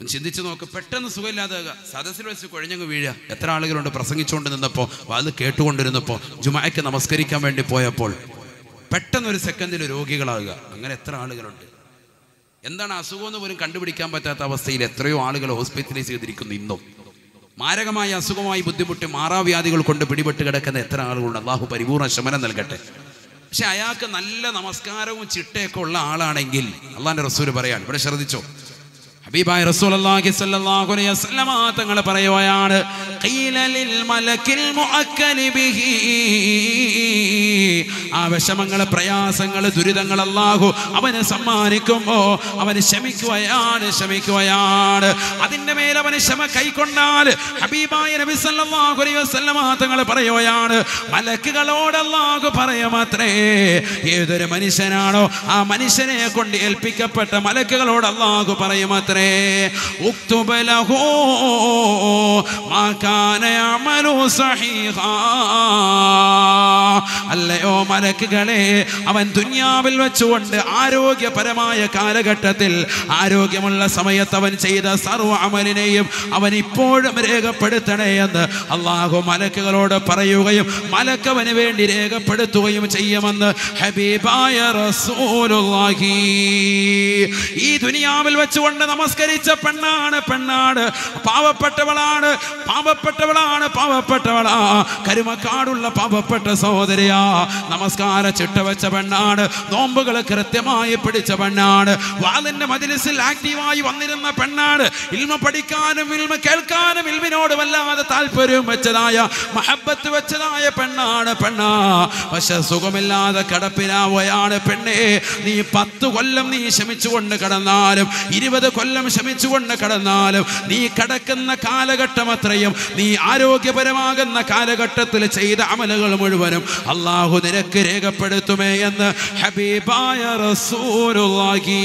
ഒന്ന് ചിന്തിച്ചു നോക്ക് പെട്ടെന്ന് സുഖമില്ലാതാകുക. സദസ്സിൽ വെച്ച് കുഴഞ്ഞങ്ങ് വീഴുക. എത്ര ആളുകളുണ്ട് പ്രസംഗിച്ചുകൊണ്ട് നിന്നപ്പോൾ അത് കേട്ടുകൊണ്ടിരുന്നപ്പോൾ ജുമായ്ക്ക് നമസ്കരിക്കാൻ വേണ്ടി പോയപ്പോൾ പെട്ടെന്ന് ഒരു സെക്കൻഡിൽ രോഗികളാകുക. അങ്ങനെ എത്ര ആളുകളുണ്ട്? എന്താണ് അസുഖം എന്ന് പോലും കണ്ടുപിടിക്കാൻ പറ്റാത്ത അവസ്ഥയിൽ എത്രയോ ആളുകൾ ഹോസ്പിറ്റലൈസ് ചെയ്തിരിക്കുന്നു ഇന്നും. മാരകമായ അസുഖമായി ബുദ്ധിമുട്ടി മാറാവ്യാധികൾ കൊണ്ട് പിടിപെട്ട് കിടക്കുന്ന എത്ര ആളുകളുണ്ട്? അള്ളാഹു പരിപൂർണ ശമനം നൽകട്ടെ. പക്ഷെ അയാൾക്ക് നല്ല നമസ്കാരവും ചിട്ടയൊക്കെ ഉള്ള ആളാണെങ്കിൽ അള്ളാഹിന്റെ റസൂൽ പറയാൻ ഇവിടെ ശ്രദ്ധിച്ചോ. ഹബീബായ റസൂലുള്ളാഹി സ്വല്ലല്ലാഹു അലൈഹി വസല്ലമ തങ്ങൾ പറയുകയാണ് ഖീല ലിൽ മലക്കിൽ മുഅക്കലി ബിഹി. ആ വിഷമങ്ങൾ പ്രയാസങ്ങൾ ദുരിതങ്ങൾ അല്ലാഹു അവനെ സമ്മാനിക്കുമ്പോ അവന് ക്ഷമിക്കുകയാണ് ക്ഷമിക്കുകയാണ്. അതിന്റെ മേൽ അവന് ക്ഷമ കൈക്കൊണ്ടാൽ ഹബീബായ നബി സല്ലല്ലാഹു അലൈഹി വസല്ലമ തങ്ങൾ പറയുകയാണ് മലക്കുകളോട് അല്ലാഹു പറയുമത്രേ ഏതൊരു മനുഷ്യനാണോ ആ മനുഷ്യനെ കൊണ്ട് ഏൽപ്പിക്കപ്പെട്ട മലക്കുകളോട് അല്ലാഹു പറയുമത്രേ. യഅമലു സഹീഹാ. അല്ലയോ മലക്കുകളെ അവൻ ദുനിയാവിൽ വെച്ചുകൊണ്ട് ആരോഗ്യപരമായ കാലഘട്ടത്തിൽ ആരോഗ്യമുള്ള സമയത്ത് അവൻ ചെയ്ത സർവ അമലിനെയും അവൻ ഇപ്പോഴും രേഖപ്പെടുത്തണേ എന്ന് അള്ളാഹു മലക്കുകളോട് പറയുകയും മലക്കവന് വേണ്ടി രേഖപ്പെടുത്തുകയും ചെയ്യുമെന്ന് ഹബീബായ റസൂലുള്ളാഹി. ഈ ദുനിയാവിൽ വെച്ചുകൊണ്ട് നമസ്കരിച്ച പെണ്ണാണ് പെണ്ണാണ് പാവപ്പെട്ടവളാണ് പാവപ്പെട്ടവളാണ് പാവപ്പെട്ടവളാ. കരുമക്കാടുള്ള പാവപ്പെട്ട സഹോദരിയാ. നമസ്കാര ചിട്ട വെച്ച പെണ്ണാണ്. നോമ്പുകൾ കൃത്യമായി പിടിച്ച പെണ്ണാണ്. വാലിന്റെ മജിലിസിൽ ആക്റ്റീവായി വന്നിരുന്ന പെണ്ണാണ്. ഇൽമ പഠിക്കാനും ഇൽമ കേൾക്കാനും ഇൽമിനോട് വല്ലാതെ താല്പര്യം വെച്ചതായ മഹബത്ത് വെച്ചതായ പെണ്ണാണ് പെണ്ണാ. പക്ഷെ സുഖമില്ലാതെ കടപ്പിലാവയാണ് പെണ്ണേ. നീ പത്ത് കൊല്ലം നീ ശമിച്ചുകൊണ്ട് കിടന്നാലും ഇരുപത് കൊല്ലം ക്ഷമിച്ചുകൊണ്ട് കടന്നാലും നീ കടക്കുന്ന കാലഘട്ടം അത്രയും നീ ആരോഗ്യപരമാകുന്ന കാലഘട്ടത്തിൽ ചെയ്ത അമലുകൾ മുഴുവനും അള്ളാഹു നിനക്ക് രേഖപ്പെടുത്തുമേ എന്ന് ഹബീബായ റസൂലുള്ളാഹി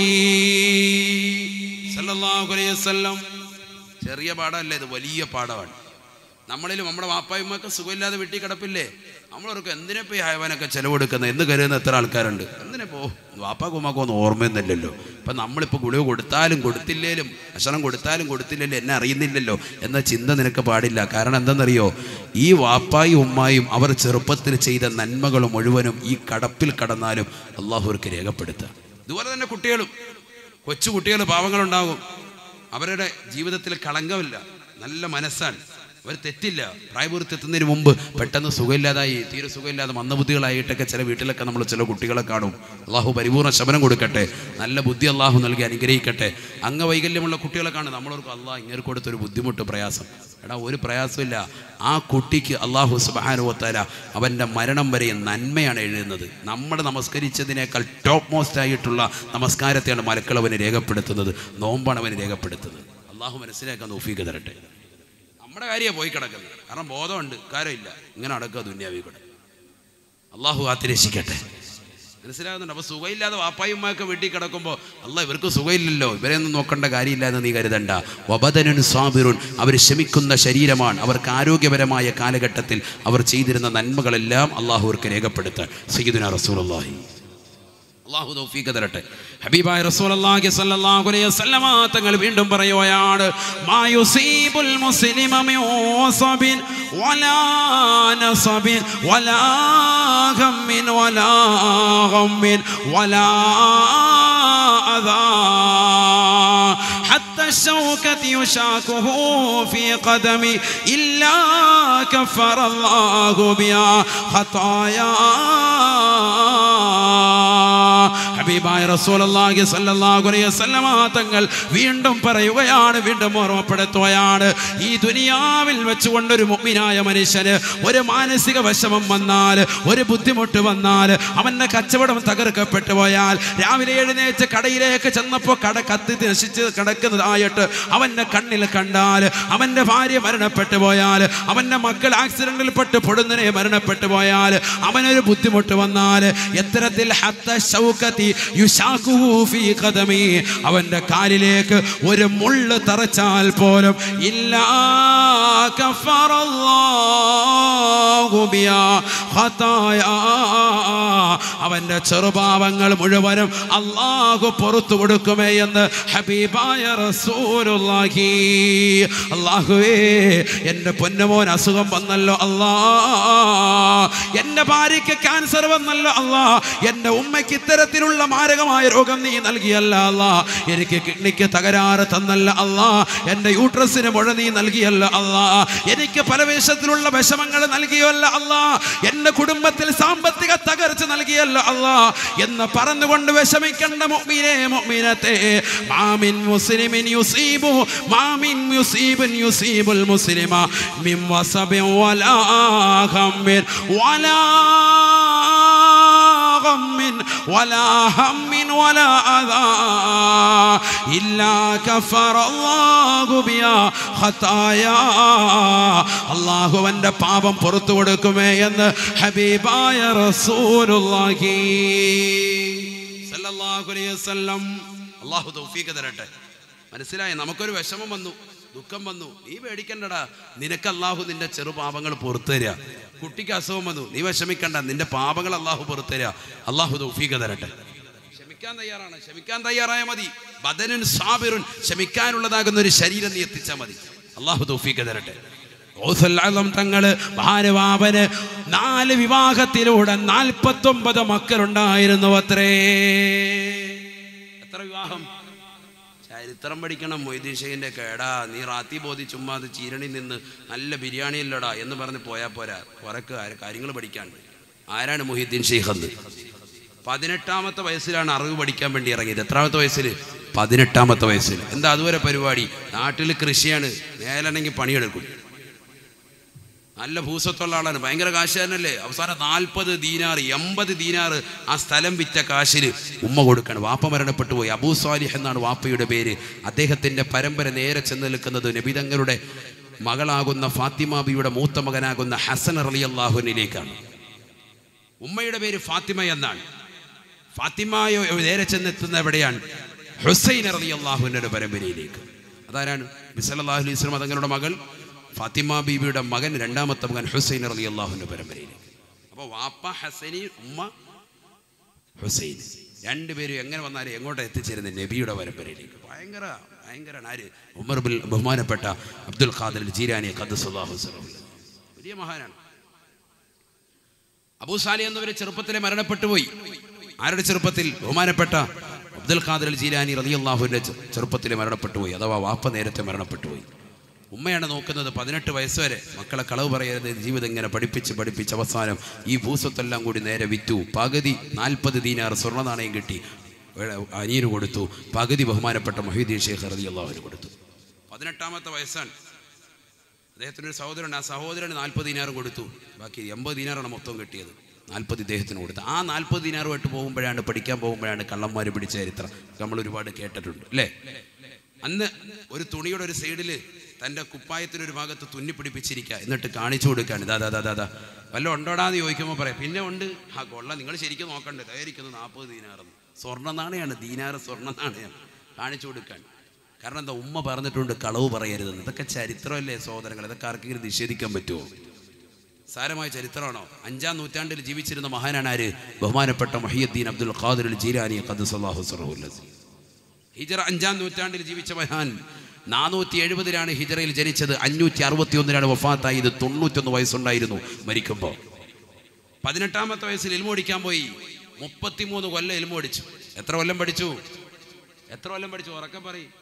അലൈഹി വസല്ലം. ചെറിയ പാഠമല്ല ഇത് വലിയ പാഠമാണ്. നമ്മളിലും നമ്മുടെ വാപ്പായ്മക്ക് സുഖമില്ലാതെ വെട്ടി കിടപ്പില്ലേ? നമ്മളവർക്ക് എന്തിനെപ്പോ ഈ ഹയവാനൊക്കെ ചെലവെടുക്കുന്നത് എന്ന് കരുതുന്ന എത്ര ആൾക്കാരുണ്ട്. എന്തിനെപ്പോ വാപ്പാക്കും ഉമ്മാക്കും ഒന്നും ഓർമ്മയൊന്നുമില്ലല്ലോ. ഇപ്പം നമ്മളിപ്പോൾ ഗുളിക കൊടുത്താലും കൊടുത്തില്ലേലും ഭക്ഷണം കൊടുത്താലും കൊടുത്തില്ലല്ലോ എന്നെ അറിയുന്നില്ലല്ലോ എന്ന ചിന്ത നിനക്ക് പാടില്ല. കാരണം എന്തെന്നറിയോ? ഈ വാപ്പായും ഉമ്മായും അവർ ചെറുപ്പത്തിൽ ചെയ്ത നന്മകൾ മുഴുവനും ഈ കടപ്പിൽ കടന്നാലും അള്ളാഹുർക്ക് രേഖപ്പെടുത്തുക. ഇതുപോലെ തന്നെ കുട്ടികളും. കൊച്ചു കുട്ടികൾ പാവങ്ങളുണ്ടാകും. അവരുടെ ജീവിതത്തിൽ കളങ്കമില്ല. നല്ല മനസ്സാണ്. അവർ തെറ്റില്ല. പ്രായപൂർത്തി എത്തുന്നതിന് മുമ്പ് പെട്ടെന്ന് സുഖമില്ലാതായി തീരെ സുഖമില്ലാതെ മന്ദബുദ്ധികളായിട്ടൊക്കെ ചില വീട്ടിലൊക്കെ നമ്മൾ ചില കുട്ടികളെ കാണും. അള്ളാഹു പരിപൂർണ ശമനം കൊടുക്കട്ടെ. നല്ല ബുദ്ധി അള്ളാഹു നൽകി അനുഗ്രഹിക്കട്ടെ. അംഗവൈകല്യമുള്ള കുട്ടികളെ കാണും. നമ്മളവർക്ക് അള്ളാഹ് ഇങ്ങനെ കൊടുത്തൊരു ബുദ്ധിമുട്ട് പ്രയാസം. എടാ ഒരു പ്രയാസമില്ല ആ കുട്ടിക്ക് അള്ളാഹു സുബാനുവത്താല അവന്റെ മരണം വരെ നന്മയാണ് എഴുതുന്നത്. നമ്മൾ നമസ്കരിച്ചതിനേക്കാൾ ടോപ്പ് മോസ്റ്റ് ആയിട്ടുള്ള നമസ്കാരത്തെയാണ് മലക്കൾ അവന് രേഖപ്പെടുത്തുന്നത്. നോമ്പാണ് അവന് രേഖപ്പെടുത്തുന്നത്. അള്ളാഹു മനസ്സിലാക്കാൻ നോഫീക്ക് തരട്ടെ. നമ്മുടെ കാര്യമാണ് പോയി കിടക്കുന്നത്. കാരണം ബോധമുണ്ട് കാര്യമില്ല. ഇങ്ങനെ അടക്കുക ദുന്യാവി കൂടെ. അള്ളാഹു കാത്തിരക്ഷിക്കട്ടെ. മനസ്സിലാകുന്നുണ്ട്? അപ്പോൾ സുഖമില്ലാതെ വാപ്പായുമ്മയൊക്കെ വീട്ടിൽ കിടക്കുമ്പോൾ അല്ല ഇവർക്ക് സുഖമില്ലല്ലോ. ഇവരെയൊന്നും നോക്കേണ്ട കാര്യമില്ല എന്ന് നീ കരുതണ്ട. വബദനുൻ സ്വാബിറുൻ അവർ ശമിക്കുന്ന ശരീരമാണ്. അവർക്ക് ആരോഗ്യപരമായ കാലഘട്ടത്തിൽ അവർ ചെയ്തിരുന്ന നന്മകളെല്ലാം അള്ളാഹു അവർക്ക് രേഖപ്പെടുത്താൻ. സയ്യിദുന റസൂലുള്ളാഹി. അള്ളാഹു അള്ളാഹു തൗഫീഖ് തരട്ടെ. ഹബീബായ റസൂലുള്ളാഹി സ്വല്ലല്ലാഹു അലൈഹി വസല്ലമ തങ്ങൾ വീണ്ടും പറയുകയാണ് മായുസീബുൽ മുസ്ലിമ മിൻ വലാ നസബിൻ വലാ ഗമ്മിൻ വലാ ഗമ്മിൻ വലാ അദാ. الشوكة يشاكه في قدمي إلا كفر الله بها خطايا. ഹബീബായ അലൈഹി വസല്ലമ തങ്ങൾ വീണ്ടും പറയുകയാണ് വീണ്ടും ഓർമ്മപ്പെടുത്തുകയാണ്. ഈ ദുനിയാവിൽ വെച്ചുകൊണ്ട് ഒരു മുഅ്മിനായ മനുഷ്യന് ഒരു മാനസിക വിഷമം വന്നാൽ ഒരു ബുദ്ധിമുട്ട് വന്നാൽ അവന്റെ കച്ചവടം തകർക്കപ്പെട്ടു പോയാൽ രാവിലെ എഴുന്നേറ്റ് കടയിലേക്ക് ചെന്നപ്പോൾ കട കത്തി നശിച്ച് കിടക്കുന്നതായിട്ട് അവന്റെ കണ്ണിൽ കണ്ടാൽ അവന്റെ ഭാര്യ മരണപ്പെട്ടു പോയാൽ അവന്റെ മക്കൾ ആക്സിഡന്റിൽ പെട്ട് പൊടുന്നനെ മരണപ്പെട്ടു പോയാൽ അവനൊരു ബുദ്ധിമുട്ട് വന്നാൽ എത്തരത്തിൽ ഹത്ത ശൗക്കത്തി അവന്റെ കാലിലേക്ക് ഒരു മുള്ള് തറച്ചാൽ പോലും ഇല്ലാ അവന്റെ ചെറുപാവങ്ങൾ മുഴുവനും അള്ളാഹു പുറത്തു കൊടുക്കുമേ എന്ന് ഹബീബായ റസൂലുള്ളാഹി. അള്ളാഹുവേ എന്റെ പൊന്നുമോൻ അസുഖം വന്നല്ലോ അല്ലാ. എന്റെ ഭാര്യയ്ക്ക് ക്യാൻസർ വന്നല്ലോ അല്ലാ. എന്റെ ഉമ്മയ്ക്ക് ഇത്തരത്തിലുള്ള മാരകമായ രോഗം നീ നൽകിയല്ല അല്ലാ. എനിക്ക് കിഡ്നിക്ക് തകരാറ് തന്നല്ല അല്ലാ. എന്റെ യൂട്രസിന് മുഴ നീ നൽകിയല്ല അല്ലാ. എനിക്ക് പല വേഷത്തിലുള്ള വിഷമങ്ങൾ നൽകിയല്ല അല്ലാ. എന്റെ കുടുംബത്തിൽ സാമ്പത്തിക തകർച്ച നൽകിയല്ല അല്ലാ. എന്ന് പറഞ്ഞുകൊണ്ട് വിഷമിക്കേണ്ട മുഅ്മിനേ മുഅ്മിനത്തെ മാമിൻ മുസ്ലിമിൻ യുസീബു മാമിൻ യുസീബിൻ യുസീബുൽ മുസ്ലിമ മിം വസബിൻ വലാ ഹമ്മിൻ വലാ غم ولا هم ولا أذى إلا كفر الله بها خطايا അള്ളാഹുവന്റെ പാപം പുറത്തു കൊടുക്കുമേ എന്ന് ഹബീബായ റസൂലുള്ളാഹി സല്ലല്ലാഹു അലൈഹി വസല്ലം അള്ളാഹു തൗഫീഖ് തരട്ടെ മനസ്സിലായി നമുക്കൊരു വിഷമം വന്നു ദുഃഖം വന്നു. നീ പേടിക്കണ്ടടാ. നിനക്ക് അള്ളാഹു നിന്റെ ചെറുപാപങ്ങൾ പുറത്തു തരിക കുട്ടിക്ക് അസുഖം വന്നു. നീ വിഷമിക്കണ്ട. നിന്റെ പാപങ്ങൾ അള്ളാഹു പുറത്തു തരിക അള്ളാഹു തൗഫീഖ് തരട്ടെ. ക്ഷമിക്കാൻ തയ്യാറാണ്. ക്ഷമിക്കാൻ തയ്യാറായ മതി. ബദനുൻ സാബിറുൻ. ക്ഷമിക്കാനുള്ളതാകുന്ന ഒരു ശരീരം നീ എത്തിച്ചാൽ മതി. അള്ളാഹു തൗഫീഖ് തരട്ടെ. തങ്ങൾ ഭാരവാപന് നാല് വിവാഹത്തിലൂടെ നാൽപ്പത്തൊമ്പത് മക്കളുണ്ടായിരുന്നു അത്രേ. എത്ര വിവാഹം? ചരിത്രം പഠിക്കണം മൊയ്തീൻ ഷെയ്ഖിന്റെ കേടാ. നീ റാത്തി ബോധി ചുമ്മാ അത് ചീരണി നിന്ന് നല്ല ബിരിയാണി ഇല്ലടാ എന്ന് പറഞ്ഞ് പോയാൽ പോരാ. കുറക്ക് കാര്യങ്ങൾ പഠിക്കാൻ. ആരാണ് മൊഹീദ്ദീൻ ഷെയ്ഖ് പതിനെട്ടാമത്തെ വയസ്സിലാണ് അറിവ് പഠിക്കാൻ വേണ്ടി ഇറങ്ങിയത്. എത്രാമത്തെ വയസ്സിൽ പതിനെട്ടാമത്തെ വയസ്സിൽ എന്താ അതുവരെ പരിപാടി? നാട്ടിൽ കൃഷിയാണ്. മേലണെങ്കിൽ പണിയെടുക്കും. നല്ല ഭൂസത്തുള്ള ആളാണ്. ഭയങ്കര കാശുകാരനല്ലേ? അവസാനം നാൽപ്പത് ദീനാർ എൺപത് ദീനാർ ആ സ്ഥലം വിറ്റ കാശിന് ഉമ്മ കൊടുക്കണം. വാപ്പ മരണപ്പെട്ടു പോയി. അബൂ സാലിഹ് എന്നാണ് വാപ്പയുടെ പേര്. അദ്ദേഹത്തിന്റെ പരമ്പര നേരെ ചെന്ന് നിൽക്കുന്നത് നബിതങ്ങളുടെ മകളാകുന്ന ഫാത്തിമാബിയുടെ മൂത്ത മകനാകുന്ന ഹസൻ അലി അള്ളാഹുനിലേക്കാണ് ഉമ്മയുടെ പേര് ഫാത്തിമ എന്നാണ്. ഫാത്തിമയോ നേരെ ചെന്നെത്തുന്ന എവിടെയാണ്? ഹുസൈൻ അലി അള്ളാഹുവിന്റെ പരമ്പരയിലേക്ക്. അതാരാണ്? ബിസലല്ലാഹു അലൈഹി സ്വലം തങ്ങളുടെ മകൾ ഫാത്തിമ ബീബിയുടെ മകൻ രണ്ടാമത്തെ മകൻ ഹുസൈൻ അലി അള്ളാഹുവിന്റെ പരമ്പരയിലേക്ക്. അപ്പോൾ വാപ്പ ഹസനി ഉമ്മ ഹുസൈൻ. രണ്ടുപേരും എങ്ങനെ വന്നാലും എങ്ങോട്ട് എത്തിച്ചേരുന്നത്? നബിയുടെ പരമ്പരയിലേക്ക്. ഭയങ്കര ഭയങ്കര ആര്? ഉമർ ബിൽ ബഹുമാനപ്പെട്ട അബ്ദുൽ ഖാദർ ജീരാനി ഖദ്സുല്ലാഹു വലിയ മഹാനാണ്. അബൂ സാലി എന്നവർ ചെറുപ്പത്തിലെ മരണപ്പെട്ടു പോയി. ആരുടെ ചെറുപ്പത്തിൽ? ബഹുമാനപ്പെട്ട അബ്ദുൽ ഖാദർ ജീലാനി റലിയല്ലാഹുവിന്റെ ചെറുപ്പത്തിൽ മരണപ്പെട്ടു പോയി. അഥവാ വാപ്പ നേരത്തെ മരണപ്പെട്ടു പോയി. ഉമ്മയാണ് നോക്കുന്നത് പതിനെട്ട് വയസ്സ് വരെ. മക്കളെ കളവ് പറയരുത് ജീവിതം ഇങ്ങനെ പഠിപ്പിച്ച് പഠിപ്പിച്ച് അവസാനം ഈ ഭൂസ്വത്തെല്ലാം കൂടി നേരെ വിറ്റു. പകുതി നാൽപ്പത് ദീനാർ സ്വർണ നാണയം കിട്ടി അനിയന് കൊടുത്തു. പകുതി ബഹുമാനപ്പെട്ട മൊഹീദ്ദീൻ ഷേഖ് റതി അള്ളാഹുവിന് കൊടുത്തു. പതിനെട്ടാമത്തെ വയസ്സാണ്. അദ്ദേഹത്തിന്റെ ഒരു സഹോദരൻ ആ സഹോദരന് നാൽപ്പത് ദിനാറും കൊടുത്തു. ബാക്കി എൺപത് ദിനാറാണ് മൊത്തം കിട്ടിയത്. നാൽപ്പത് ഇദ്ദേഹത്തിന് കൊടുത്തു. ആ നാൽപ്പത് ദിനാറുമായിട്ട് പോകുമ്പോഴാണ് പഠിക്കാൻ പോകുമ്പോഴാണ് കള്ളന്മാർ പിടിച്ച ചരിത്രം. നമ്മൾ ഒരുപാട് കേട്ടിട്ടുണ്ട്. അല്ലേ? അന്ന് ഒരു തുണിയുടെ ഒരു സൈഡിൽ തന്റെ കുപ്പായത്തിനൊരു ഭാഗത്ത് തുന്നി പിടിപ്പിച്ചിരിക്കുക. എന്നിട്ട് കാണിച്ചു കൊടുക്കുകയാണ്. ദാ ദാ ദാ വല്ല ഉണ്ടോടാന്ന് ചോദിക്കുമ്പോൾ പറയാം. പിന്നെ ഉണ്ട്. ആ കൊള്ള. നിങ്ങൾ ശരിക്കും നോക്കണ്ടേ. തയ്യാറിക്കുന്നത് നാൽപ്പത് ദീനാറെന്ന്. സ്വർണ നാണയാണ് ദീനാറ് സ്വർണ നാണയാണ് കാണിച്ചു കൊടുക്കാൻ. കാരണം എന്താ? ഉമ്മ പറഞ്ഞിട്ടുണ്ട് കളവ് പറയരുതെന്ന്. ഇതൊക്കെ ചരിത്രമല്ലേ സഹോദരങ്ങൾ ഇതൊക്കെ ആർക്കെങ്കിലും നിഷേധിക്കാൻ പറ്റുമോ? സാരമായ ചരിത്രമാണോ? അഞ്ചാം നൂറ്റാണ്ടിൽ ജീവിച്ചിരുന്ന മഹാനാണ് ആര്? ബഹുമാനപ്പെട്ട മഹിയുദ്ദീൻ അബ്ദുൽ ഖാദിർ ജീരാനി ഹിജറ അഞ്ചാം നൂറ്റാണ്ടിൽ ജീവിച്ച മഹാൻ നാനൂറ്റി എഴുപതിലാണ് ഹിജറയിൽ ജനിച്ചത്. അഞ്ഞൂറ്റി അറുപത്തി ഒന്നിലാണ് വഫാത്തായത്. തൊണ്ണൂറ്റൊന്ന് വയസ്സുണ്ടായിരുന്നു മരിക്കുമ്പോൾ. പതിനെട്ടാമത്തെ വയസ്സിൽ ഇൽമോടിക്കാൻ പോയി. മുപ്പത്തിമൂന്ന് കൊല്ലം ഇൽമോടിച്ചു എത്ര കൊല്ലം പഠിച്ചു? എത്ര കൊല്ലം പഠിച്ചു? ഉറക്കം പറയും.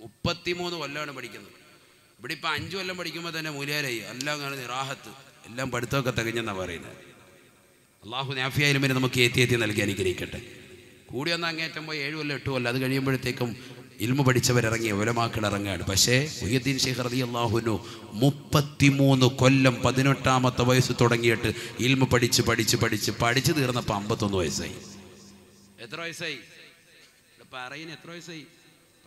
മുപ്പത്തിമൂന്ന് കൊല്ലമാണ് പഠിക്കുന്നത്. ഇവിടെ ഇപ്പം അഞ്ച് കൊല്ലം പഠിക്കുമ്പോൾ തന്നെ മൂല്യാരായി? എല്ലാം കാണുന്ന റാഹത്ത്. എല്ലാം പഠിത്തമൊക്കെ തികഞ്ഞെന്നാണ് പറയുന്നത്. അള്ളാഹു നാഫിയായാലും പിന്നെ നമുക്ക് ഏത്തി എത്തി നൽകി അനുഗ്രഹിക്കട്ടെ. കൂടി വന്ന അങ്ങേറ്റം പോയി ഏഴ് കൊല്ലം എട്ട് കൊല്ലം. അത് കഴിയുമ്പോഴത്തേക്കും ഇൽമ പഠിച്ചവരിറങ്ങിയ ഉലമാക്കൾ ഇറങ്ങുകയാണ് പക്ഷേ മുഹ്യദ്ദീൻ ഷെയ്ഖ് റതി അള്ളാഹുനു മുപ്പത്തിമൂന്ന് കൊല്ലം പതിനെട്ടാമത്തെ വയസ്സ് തുടങ്ങിയിട്ട് ഇൽമ പഠിച്ച് പഠിച്ച് പഠിച്ച് പഠിച്ചു തീർന്നപ്പോൾ അമ്പത്തൊന്ന് വയസ്സായി. എത്ര വയസ്സായി? പറയുന്ന എത്ര വയസ്സായി?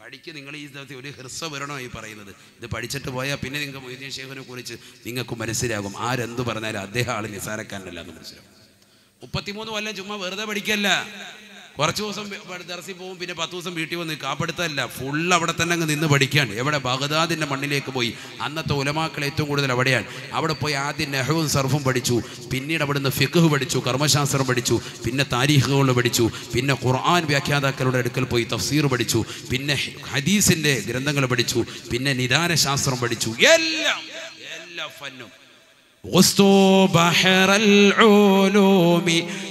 പഠിക്ക് നിങ്ങൾ ഈ ദിവസത്തെ ഒരു ഹൃസ്വ വരണോ ഈ പറയുന്നത്. ഇത് പഠിച്ചിട്ട് പോയാൽ പിന്നെ നിങ്ങൾക്ക് മൊയ്തീൻ ഷെയ്ഖിനെ കുറിച്ച് നിങ്ങൾക്ക് മനസ്സിലാകും. ആരെന്ത് പറഞ്ഞാലും അദ്ദേഹം ആൾ നിസാരക്കാരനല്ല എന്ന് മനസ്സിലാവും മുപ്പത്തിമൂന്ന് കൊല്ലം ചുമ്മാ വെറുതെ പഠിക്കല്ല. കുറച്ച് ദിവസം ദർസി പോകും പിന്നെ പത്ത് ദിവസം വീട്ടിൽ വന്ന് നിൽക്കുക ആ പഠിത്തമല്ല ഫുൾ അവിടെ തന്നെ അങ്ങ് നിന്ന് പഠിക്കുകയാണ്. എവിടെ? ബഗദാദിന്റെ മണ്ണിലേക്ക് പോയി. അന്നത്തെ ഉലമാക്കൾ ഏറ്റവും കൂടുതൽ അവിടെയാണ്. അവിടെ പോയി ആദ്യം നെഹ്റുവും സർഫും പഠിച്ചു. പിന്നീട് അവിടുന്ന് ഫിഖ് പഠിച്ചു കർമ്മശാസ്ത്രം പഠിച്ചു പിന്നെ താരീഖുകൾ പഠിച്ചു പിന്നെ ഖുർആൻ വ്യാഖ്യാതാക്കളുടെ അടുക്കൽ പോയി തഫ്സീർ പഠിച്ചു പിന്നെ ഹദീസിന്റെ ഗ്രന്ഥങ്ങൾ പഠിച്ചു പിന്നെ നിദാന ശാസ്ത്രം പഠിച്ചു. എല്ലാം എല്ലാ ഫന്നും. غصت بحر العلوم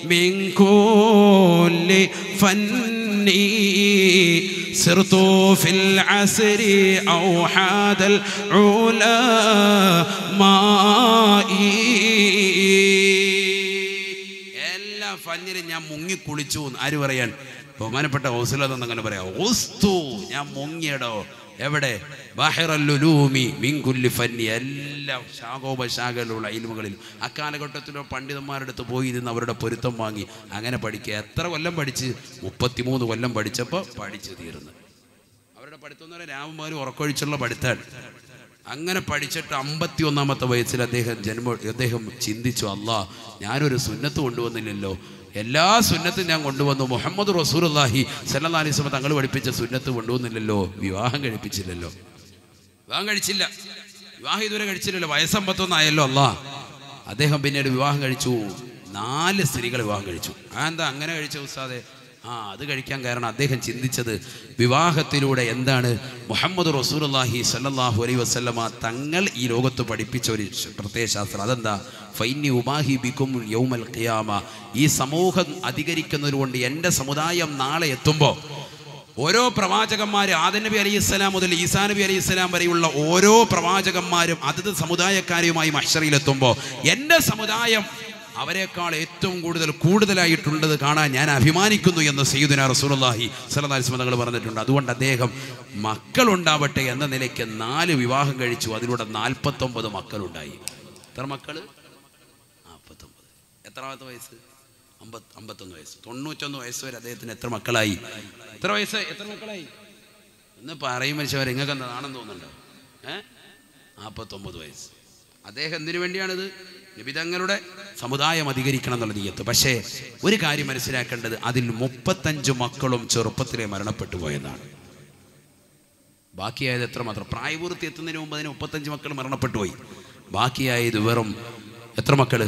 من كل فن سرت في العسر أوحاد العلماء എല്ലാ ഫന്നിലും ഞാൻ മുങ്ങിക്കുളിച്ചു എന്ന് ആര് പറയാൻ ബഹുമാനപ്പെട്ട ഹൗസിലെന്ന് അങ്ങനെ പറയാം ഓസ്തു ഞാൻ മുങ്ങിയടോ എവിടെ? ബഹറല്ലുലൂമി മിങ്കുല്ലി ഫന്നി എല്ലാം ശാഖോപശാഖയിലുള്ള അയിലുമകളിൽ അക്കാലഘട്ടത്തിലോ പണ്ഡിതന്മാരുടെ അടുത്ത് പോയി ഇരുന്ന് അവരുടെ പൊരുത്തം വാങ്ങി. അങ്ങനെ പഠിക്കുക. എത്ര കൊല്ലം പഠിച്ച്? മുപ്പത്തിമൂന്ന് കൊല്ലം പഠിച്ചപ്പോൾ പഠിച്ചു തീർന്നു. അവരുടെ പഠിത്തം എന്ന് രാമന്മാർ ഉറക്കൊഴിച്ചുള്ള പഠിത്തമാണ് അങ്ങനെ പഠിച്ചിട്ട് അമ്പത്തി ഒന്നാമത്തെ വയസ്സിൽ അദ്ദേഹം ജന്മ അദ്ദേഹം ചിന്തിച്ചു അല്ല ഞാനൊരു സുന്നത്ത് കൊണ്ടുവന്നില്ലല്ലോ. എല്ലാ സുന്നത്തും ഞാൻ കൊണ്ടുവന്നു. മുഹമ്മദ് റസൂർല്ലാഹി സല്ലാ അലൈഹി സ്വലം തങ്ങൾ പഠിപ്പിച്ച സുന്നത്ത് കൊണ്ടുവന്നില്ലല്ലോ. വിവാഹം കഴിപ്പിച്ചില്ലല്ലോ. വിവാഹം കഴിച്ചില്ല. വിവാഹം ഇതുവരെ കഴിച്ചില്ലല്ലോ. വയസ്സമ്പത്തൊന്നായല്ലോ അല്ലാ അദ്ദേഹം പിന്നീട് വിവാഹം കഴിച്ചു. നാല് സ്ത്രീകൾ വിവാഹം കഴിച്ചു. ആ എന്താ അങ്ങനെ കഴിച്ച ഉസ്താദെ ആ അത് കഴിക്കാൻ കാരണം അദ്ദേഹം ചിന്തിച്ചത് വിവാഹത്തിലൂടെ എന്താണ്? മുഹമ്മദ് റസൂലുള്ളാഹി സല്ലാഹു അലൈ വസല്ലമ തങ്ങൾ ഈ ലോകത്ത് പഠിപ്പിച്ച ഒരു പ്രത്യയശാസ്ത്രം. ശാസ്ത്രം അതെന്താ? ഫൈന്യ ഉമാഹി ബിക്കും യൗമൽ ഖിയാമ. ഈ സമൂഹം അധികരിക്കുന്നതുകൊണ്ട് എന്റെ സമുദായം നാളെ എത്തുമ്പോൾ ഓരോ പ്രവാചകന്മാർ ആദൻ നബി അലൈഹി ഇസ്ലാം മുതൽ ഈസാ നബി അലൈഹി ഇസ്ലാം വരെയുള്ള ഓരോ പ്രവാചകന്മാരും അതത് സമുദായക്കാരെയുമായി മഷറിയിലെത്തുമ്പോൾ എന്റെ സമുദായം അവരെക്കാൾ ഏറ്റവും കൂടുതൽ കൂടുതലായിട്ടുള്ളത് കാണാൻ ഞാൻ അഭിമാനിക്കുന്നു എന്ന് സയ്യിദുന അലൈഹി തങ്ങൾ പറഞ്ഞിട്ടുണ്ട്. അതുകൊണ്ട് അദ്ദേഹം മക്കളുണ്ടാവട്ടെ എന്ന നിലയ്ക്ക് നാല് വിവാഹം കഴിച്ചു. അതിലൂടെ നാൽപ്പത്തൊമ്പത് മക്കളുണ്ടായി. എത്ര മക്കൾ? നാൽപ്പത്തൊമ്പത്. എത്രാമത്തെ വയസ്സ്? അമ്പത് അമ്പത്തൊന്ന് വയസ്സ്. തൊണ്ണൂറ്റൊന്ന് വയസ്സ് വരെ അദ്ദേഹത്തിന് എത്ര മക്കളായി? എത്ര വയസ്സ്? എത്ര മക്കളായി? എന്ന് പറയും മനുഷ്യവരെ നിങ്ങൾക്ക് ആണെന്ന് നാണം തോന്നുന്നുണ്ടോ? ഏഹ് നാൽപ്പത്തൊമ്പത് വയസ്സ്. അദ്ദേഹം എന്തിനു വേണ്ടിയാണിത്? നിബിതങ്ങളുടെ സമുദായം അധികരിക്കണം എന്നുള്ള നീയത്ത്. പക്ഷേ ഒരു കാര്യം മനസ്സിലാക്കേണ്ടത് അതിൽ മുപ്പത്തഞ്ച് മക്കളും ചെറുപ്പത്തിലെ മരണപ്പെട്ടു പോയതാണ് ബാക്കിയായത് എത്ര മാത്രം? പ്രായപൂർത്തി എത്തുന്നതിന് മുമ്പ് അതിന് മുപ്പത്തഞ്ച് മക്കൾ മരണപ്പെട്ടു പോയി. ബാക്കിയായത് വെറും എത്ര മക്കൾ